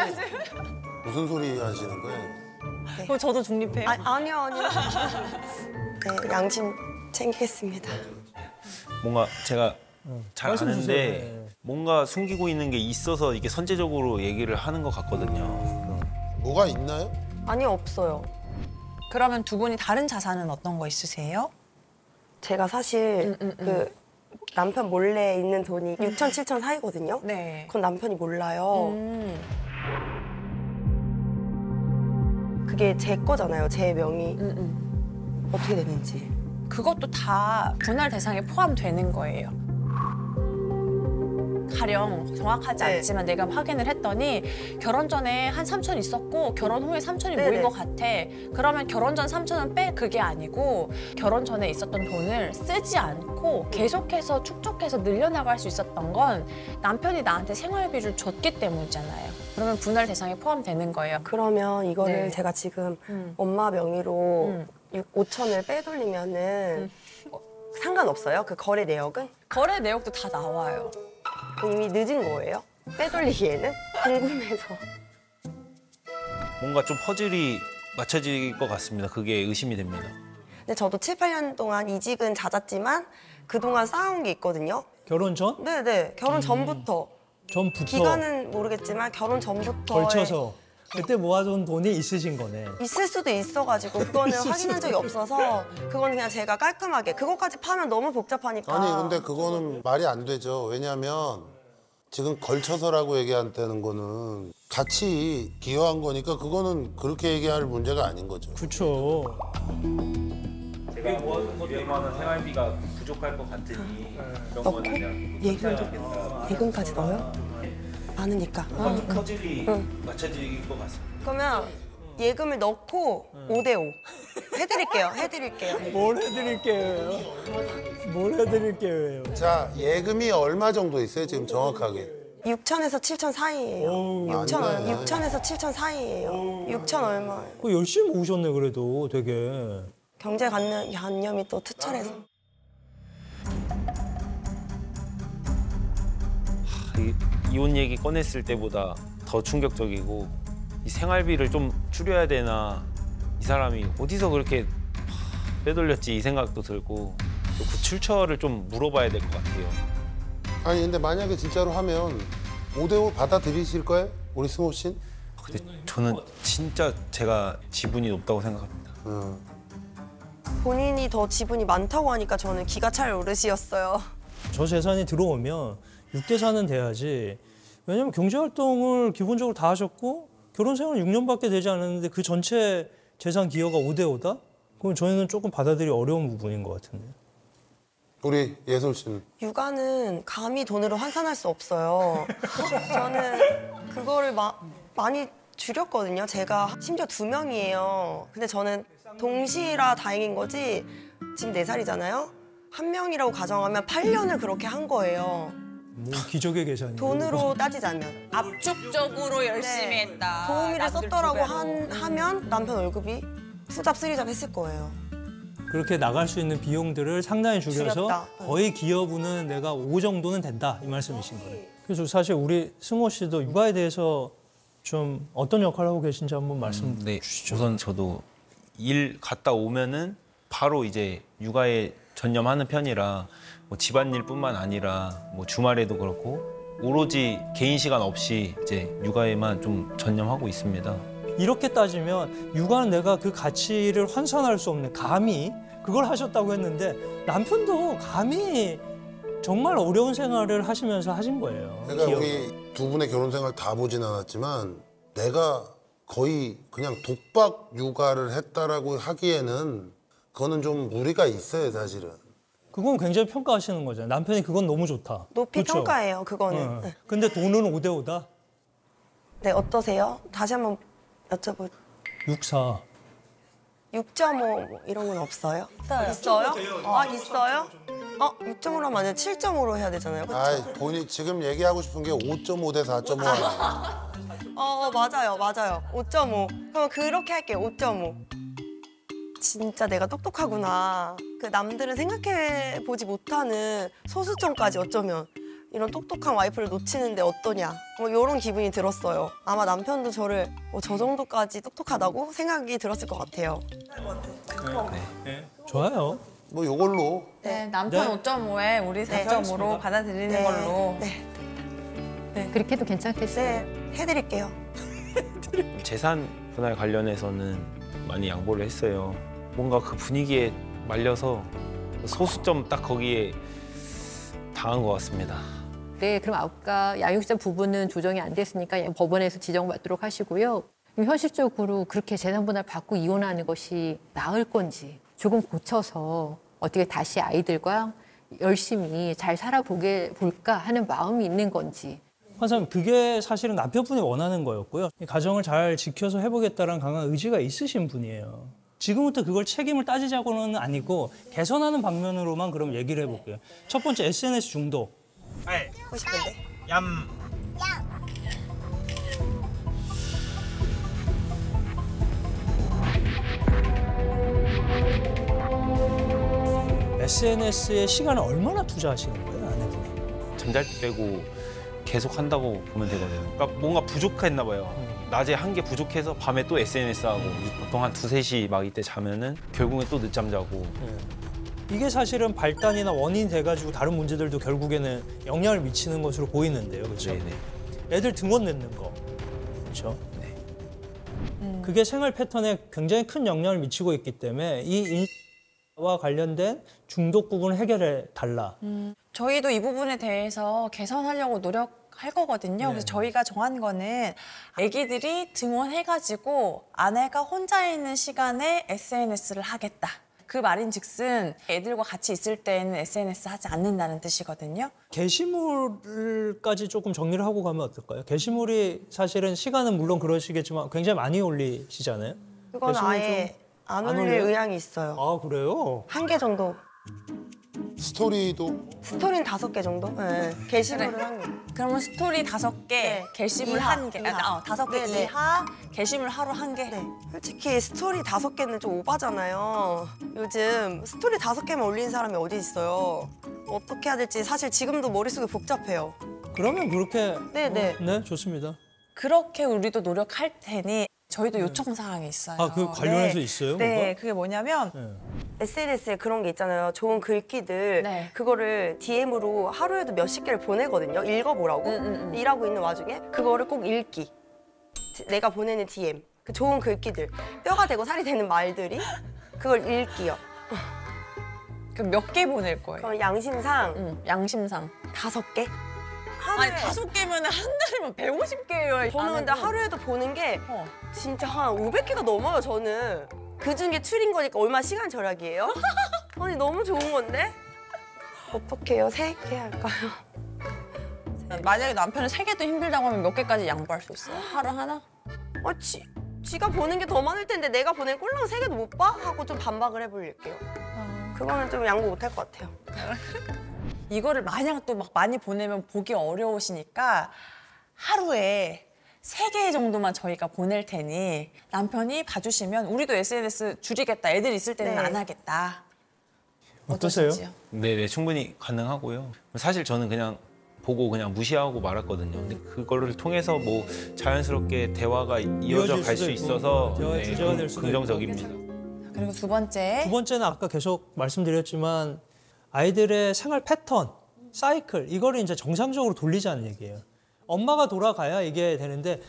(laughs) 무슨 소리 하시는 거예요? 그럼 저도 중립해요? 아, 아니요 아니요. (laughs) 네 양심 챙기겠습니다. 뭔가 제가 잘 아는데. 네. 뭔가 숨기고 있는 게 있어서 이게 선제적으로 얘기를 하는 것 같거든요. 뭐가 있나요? 아니 없어요. 그러면 두 분이 다른 자산은 어떤 거 있으세요? 제가 사실 그 남편 몰래 있는 돈이 6천, 7천 사이거든요. 네. 그건 남편이 몰라요. 음. 그게 제 거잖아요. 제 명의. 어떻게 되는지. 그것도 다 분할 대상에 포함되는 거예요. 가령 정확하지 네. 않지만 내가 확인을 했더니 결혼 전에 한 3천 있었고 결혼 후에 3천이 네네. 모인 것 같아. 그러면 결혼 전 3천은 빼 그게 아니고 결혼 전에 있었던 돈을 쓰지 않고 계속해서 축적해서 늘려나갈 수 있었던 건 남편이 나한테 생활비를 줬기 때문이잖아요. 그러면 분할 대상에 포함되는 거예요. 그러면 이거를 네. 제가 지금 음. 엄마 명의로 음. 5천을 빼돌리면은 어, 상관없어요? 그 거래 내역은? 거래 내역도 다 나와요. 이미 늦은 거예요? 빼돌리기에는? 궁금해서. 뭔가 좀 퍼즐이 맞춰질 것 같습니다. 그게 의심이 됩니다. 근데 저도 7, 8년 동안 이직은 잦았지만 그동안 쌓아온 게 있거든요. 결혼 전? 네네. 결혼 전부터. 전부터 기간은 모르겠지만 결혼 전부터 걸쳐서 그때 모아둔 돈이 있으신 거네. 있을 수도 있어가지고 그거는 확인한 적이 없어서 그거는 그냥 제가 깔끔하게 그거까지 파면 너무 복잡하니까 아니 근데 그거는 말이 안 되죠. 왜냐하면 지금 걸쳐서라고 얘기한다는 거는 같이 기여한 거니까 그거는 그렇게 얘기할 문제가 아닌 거죠. 그렇죠. 제가 모아둔 것 200만 원 생활비가 부족할 것 같으니 이런 넣고 거는 그냥 예금도 예금까지 넣어요? 많으니까. 어, 퍼즐이 응. 맞춰질 것 같습니다. 그러면 예금을 넣고 5대5 해드릴게요. 해드릴게요. (laughs) 뭘 해드릴게요? 뭘 해드릴게요? 자, 예금이 얼마 정도 있어요, 지금 정확하게? 6천에서 7천 사이예요. 6천 많네. 얼 6천에서 7천 사이예요. 6천 얼마. 그 열심히 모으셨네 그래도 되게. 경제 관념, 관념이 또 투철해서. 이, 이혼 얘기 꺼냈을 때보다 더 충격적이고 이 생활비를 좀 줄여야 되나 이 사람이 어디서 그렇게 하, 빼돌렸지 이 생각도 들고 또 그 출처를 좀 물어봐야 될 것 같아요. 아니, 근데 만약에 진짜로 하면 5대5 받아들이실 거예요? 우리 승호 씨는? 근데 저는 진짜 제가 지분이 높다고 생각합니다. 본인이 더 지분이 많다고 하니까 저는 기가 찰 노릇이었어요. 저 재산이 들어오면 6대4는 돼야지. 왜냐면 경제활동을 기본적으로 다 하셨고 결혼 생활 6년밖에 되지 않았는데 그 전체 재산 기여가 5대5다? 그럼 저희는 조금 받아들이 어려운 부분인 것 같은데. 우리 예솔 씨는? 육아는 감히 돈으로 환산할 수 없어요. (laughs) 저는 그거를 마, 많이 줄였거든요. 제가 심지어 두 명이에요. 근데 저는 동시라 다행인 거지. 지금 네 살이잖아요. 한 명이라고 가정하면 8년을 그렇게 한 거예요. 뭐 기적의 계산이. 돈으로 따지자면. 압축적으로 열심히 네. 했다. 도우미를 남들 썼더라고 두 배로. 한, 하면 남편 월급이 투잡 쓰리잡 했을 거예요. 그렇게 나갈 수 있는 비용들을 상당히 줄여서 줄였다. 거의 기여분은 내가 5 정도는 된다 이 말씀이신 거예요. 그래서 사실 우리 승호 씨도 육아에 대해서 좀 어떤 역할을 하고 계신지 한번 말씀 네, 우선 저도 일 갔다 오면은 바로 이제 육아에 전념하는 편이라 뭐 집안일뿐만 아니라 뭐 주말에도 그렇고 오로지 개인 시간 없이 이제 육아에만 좀 전념하고 있습니다. 이렇게 따지면 육아는 내가 그 가치를 환산할 수 없는 감히 그걸 하셨다고 했는데 남편도 감히 정말 어려운 생활을 하시면서 하신 거예요. 내가 기억. 우리 두 분의 결혼 생활 다 보진 않았지만 내가 거의 그냥 독박 육아를 했다라고 하기에는 그거는 좀 무리가 있어요, 사실은. 그건 굉장히 평가하시는 거잖아요. 남편이 그건 너무 좋다. 높이 그쵸? 평가해요, 그거는. 어. 네. 근데 돈은 5대 5다. 네, 어떠세요? 다시 한번 여쭤볼 6사. 6.5뭐 이런 건 없어요? 있어요? 아, 있어요? 어, 6.5로 하면 안 돼. 7.5로 해야 되잖아요. 그렇죠? 아, 본인 지금 얘기하고 싶은 게 5.5 대 4.5 아니에요? 어, 어, 맞아요. 맞아요. 5.5. 그럼 그렇게 할게요. 5.5. 진짜 내가 똑똑하구나. 그 남들은 생각해 보지 못하는 소수점까지 어쩌면 이런 똑똑한 와이프를 놓치는데 어떠냐. 뭐 이런 기분이 들었어요. 아마 남편도 저를 뭐 저 정도까지 똑똑하다고 생각이 들었을 것 같아요. 좋아요. 뭐 요걸로 네, 남편 5.5에 우리 4.5로 받아들이는 네. 걸로. 네. 그렇게도 괜찮겠어요. 네, 해드릴게요. (laughs) 재산 분할 관련해서는 많이 양보를 했어요. 뭔가 그 분위기에 말려서 소수점 딱 거기에 당한 것 같습니다. 네, 그럼 아까 양육자 부분은 조정이 안 됐으니까 법원에서 지정받도록 하시고요. 현실적으로 그렇게 재산 분할 받고 이혼하는 것이 나을 건지 조금 고쳐서 어떻게 다시 아이들과 열심히 잘 살아보게 볼까 하는 마음이 있는 건지 환사님 그게 사실은 남편분이 원하는 거였고요. 이 가정을 잘 지켜서 해보겠다는 강한 의지가 있으신 분이에요. 지금부터 그걸 책임을 따지자고는 아니고 개선하는 방면으로만 그럼 얘기를 해볼게요. 첫 번째 SNS 중독. 하고 싶은데. 얌. SNS에 시간을 얼마나 투자하시는 거예요, 아내분이? 잠잘 때 빼고 계속 한다고 보면 되거든요. 그러니까 뭔가 부족했나 봐요. 낮에 한 게 부족해서 밤에 또 SNS 하고 보통 한 두세 시 막 이때 자면은 결국엔 또 늦잠 자고. 이게 사실은 발단이나 원인이 돼가지고 다른 문제들도 결국에는 영향을 미치는 것으로 보이는데요, 그렇죠? 애들 등원 냈는 거, 그렇죠? 그게 생활 패턴에 굉장히 큰 영향을 미치고 있기 때문에 이 인와 관련된 중독 부분을 해결해 달라. 음, 저희도 이 부분에 대해서 개선하려고 노력 할 거거든요. 그래서 저희가 정한 거는 아기들이 등원해가지고 아내가 혼자 있는 시간에 SNS를 하겠다. 그 말인 즉슨 애들과 같이 있을 때는 SNS 하지 않는다는 뜻이거든요. 게시물까지 조금 정리를 하고 가면 어떨까요? 게시물이 사실은 시간은 물론 그러시겠지만 굉장히 많이 올리시잖아요. 그건 게시물 아예 안 올릴 올려요? 의향이 있어요. 아 그래요? 한 개 정도. 스토리도 스토리는 다섯 개 정도? 네. 게시물은 그래. 한 개. 그러면 스토리 다섯 개, 게시물 이하, 한 개, 이하. 아, 어, 다섯 개 네, 네. 이하, 게시물 하루 한 개. 솔직히 스토리 다섯 개는 좀 오바잖아요. 요즘 스토리 다섯 개만 올리는 사람이 어디 있어요. 어떻게 해야 될지 사실 지금도 머릿속이 복잡해요. 그러면 그렇게 네, 네. 어, 네 좋습니다. 그렇게 우리도 노력할 테니 저희도 요청 사항이 있어요. 아 그 관련해서 네. 있어요? 네, 뭐가? 그게 뭐냐면 SNS에 그런 게 있잖아요. 좋은 글귀들 그거를 DM으로 하루에도 몇십 개를 보내거든요. 읽어보라고 일하고 있는 와중에 그거를 꼭 읽기. 지- 내가 보내는 DM 그 좋은 글귀들 뼈가 되고 살이 되는 말들이 그걸 읽기요. 그럼 몇 개 보낼 거예요? 그럼 양심상 응, 양심상 다섯 개? 아니 다섯 개면 한 달이면 150개예요. 저는 근데 하루에도 보는 게 어. 진짜 한 500개가 넘어요, 저는. 그 중에 추린 거니까 얼마 시간 절약이에요? (laughs) 아니, 너무 좋은 건데? 어떻게 해요? 세 개 할까요? 만약에 남편은 세 개도 힘들다고 하면 몇 개까지 양보할 수 있어요? 하루 하나? 아, 지, 지가 보는 게 더 많을 텐데 내가 보낸 꼴랑 세 개도 못 봐? 하고 좀 반박을 해볼게요. 그거는 좀 양보 못 할 것 같아요. (laughs) 이거를 마냥 또 막 많이 보내면 보기 어려우시니까 하루에 세개 정도만 저희가 보낼 테니 남편이 봐주시면 우리도 SNS 줄이겠다. 애들 있을 때는 네. 안 하겠다. 어떠세요? 네네 충분히 가능하고요. 사실 저는 그냥 보고 그냥 무시하고 말았거든요. 근데 그거를 통해서 뭐 자연스럽게 대화가 이어져 갈 수 있어서 네, 긍정적입니다. 그리고 두 번째 두 번째는 아까 계속 말씀드렸지만 아이들의 생활 패턴, 사이클 이거를 이제 정상적으로 돌리자는 얘기예요. 엄마가 돌아가야 이게 되는데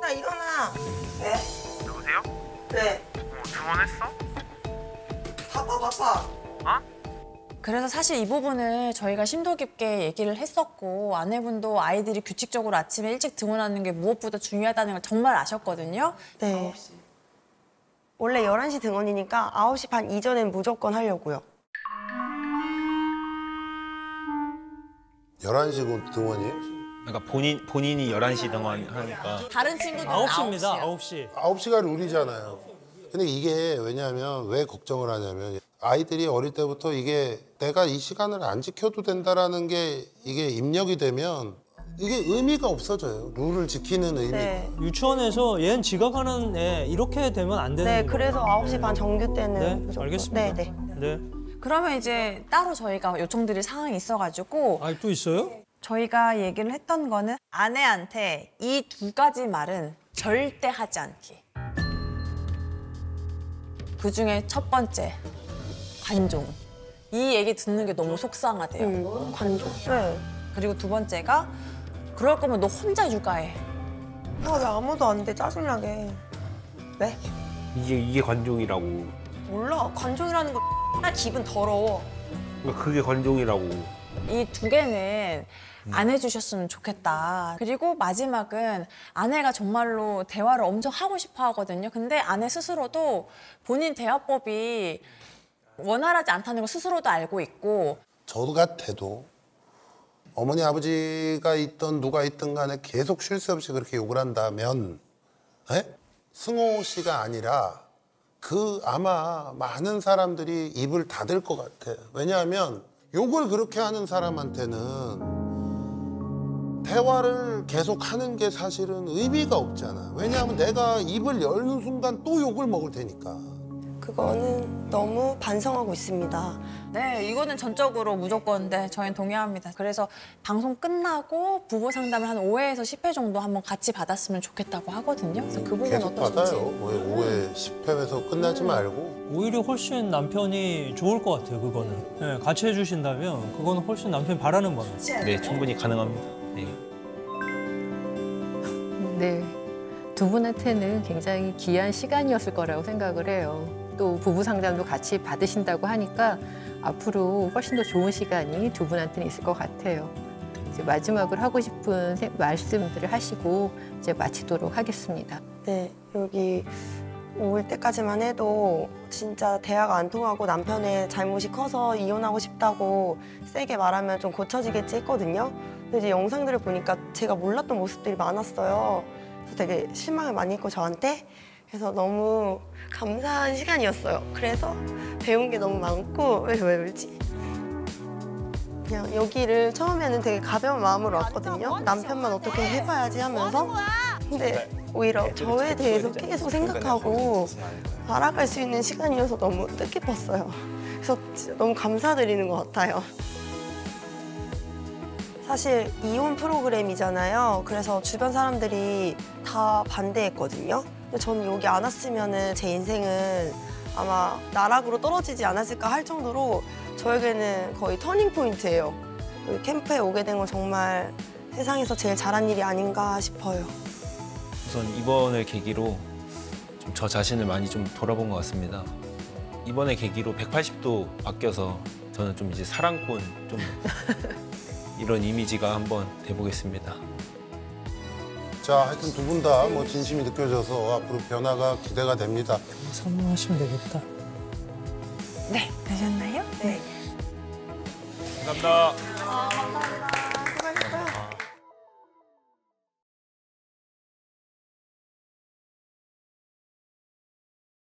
나 일어나. 네? 여보세요? 네. 어, 주문했어? 바빠, 바빠. 그래서 사실 이 부분을 저희가 심도 깊게 얘기를 했었고 아내분도 아이들이 규칙적으로 아침에 일찍 등원하는 게 무엇보다 중요하다는 걸 정말 아셨거든요. 네. 원래 11시 등원이니까 9시 반 이전엔 무조건 하려고요. 11시 등원이에요? 그러니까 본인 본인이 11시 등원 하니까 다른 친구들은 9시입니다. 9시. 9시가 룰이잖아요. 근데 이게 왜냐하면 왜 걱정을 하냐면 아이들이 어릴 때부터 이게 내가 이 시간을 안 지켜도 된다라는 게 이게 입력이 되면 이게 의미가 없어져요. 룰을 지키는 의미. 네. 유치원에서 얘는 지각하는 애 이렇게 되면 안 되는 네, 거예요. 그래서 9시 반 정규 때는 네, 무조건. 알겠습니다. 네, 네. 네. 그러면 이제 따로 저희가 요청드릴 사항이 있어가지고 아, 또 있어요? 저희가 얘기를 했던 거는 아내한테 이 두 가지 말은 절대 하지 않기. 그 중에 첫 번째 관종. 이 얘기 듣는 게 너무 속상하대요. 음, 관종. 네. 그리고 두 번째가 그럴 거면 너 혼자 육아해. 아, 왜 아무도 안 돼? 짜증나게. 왜? 이게 이게 관종이라고. 몰라. 관종이라는 거 기분 더러워. 그러니까 그게 관종이라고. 이 두 개는 음. 안 해주셨으면 좋겠다. 그리고 마지막은 아내가 정말로 대화를 엄청 하고 싶어 하거든요. 근데 아내 스스로도 본인 대화법이 원활하지 않다는 걸 스스로도 알고 있고 저 같아도 어머니 아버지가 있던 누가 있든 간에 계속 쉴 새 없이 그렇게 욕을 한다면 에? 승호 씨가 아니라 그 아마 많은 사람들이 입을 닫을 것 같아. 왜냐하면 욕을 그렇게 하는 사람한테는 대화를 계속 하는 게 사실은 의미가 없잖아. 왜냐하면 내가 입을 열는 순간 또 욕을 먹을 테니까. 그거는 너무 반성하고 있습니다. 네, 이거는 전적으로 무조건 네, 저희는 동의합니다. 그래서 방송 끝나고 부부 상담을 한 5회에서 10회 정도 한번 같이 받았으면 좋겠다고 하거든요. 그래서 그 부분 계속 어떠신지. 받아요. 왜 5회, 10회에서 끝나지 말고. 오히려 훨씬 남편이 좋을 것 같아요. 그거는 네, 같이 해주신다면 그거는 훨씬 남편이 바라는 바예요. 네 충분히 가능합니다. 네. 네. 두 분한테는 굉장히 귀한 시간이었을 거라고 생각을 해요. 또 부부 상담도 같이 받으신다고 하니까 앞으로 훨씬 더 좋은 시간이 두 분한테는 있을 것 같아요. 이제 마지막으로 하고 싶은 세- 말씀들을 하시고 이제 마치도록 하겠습니다. 네, 여기 올 때까지만 해도 진짜 대화가 안 통하고 남편의 잘못이 커서 이혼하고 싶다고 세게 말하면 좀 고쳐지겠지 했거든요. 근데 이제 영상들을 보니까 제가 몰랐던 모습들이 많았어요. 그래서 되게 실망을 많이 했고 저한테 그래서 너무 감사한 시간이었어요. 그래서 배운 게 너무 많고 왜, 왜 울지? 그냥 여기를 처음에는 되게 가벼운 마음으로 왔거든요. 남편만 어떻게 해봐야지 하면서. 근데 오히려 저에 대해서 계속 생각하고 알아갈 수 있는 시간이어서 너무 뜻깊었어요. 그래서 진짜 너무 감사드리는 것 같아요. 사실 이혼 프로그램이잖아요. 그래서 주변 사람들이 다 반대했거든요. 근데 저는 여기 안 왔으면 제 인생은 아마 나락으로 떨어지지 않았을까 할 정도로 저에게는 거의 터닝 포인트예요. 여기 캠프에 오게 된 건 정말 세상에서 제일 잘한 일이 아닌가 싶어요. 우선 이번을 계기로 좀 저 자신을 많이 좀 돌아본 것 같습니다. 이번에 계기로 180도 바뀌어서 저는 좀 이제 사랑꾼 좀 (laughs) 이런 이미지가 한번 돼보겠습니다. 자, 하여튼 두 분 다 뭐 진심이 느껴져서 앞으로 변화가 기대가 됩니다. 선물하시면 되겠다. 네, 되셨나요? 네. 감사합니다. 감사합니다.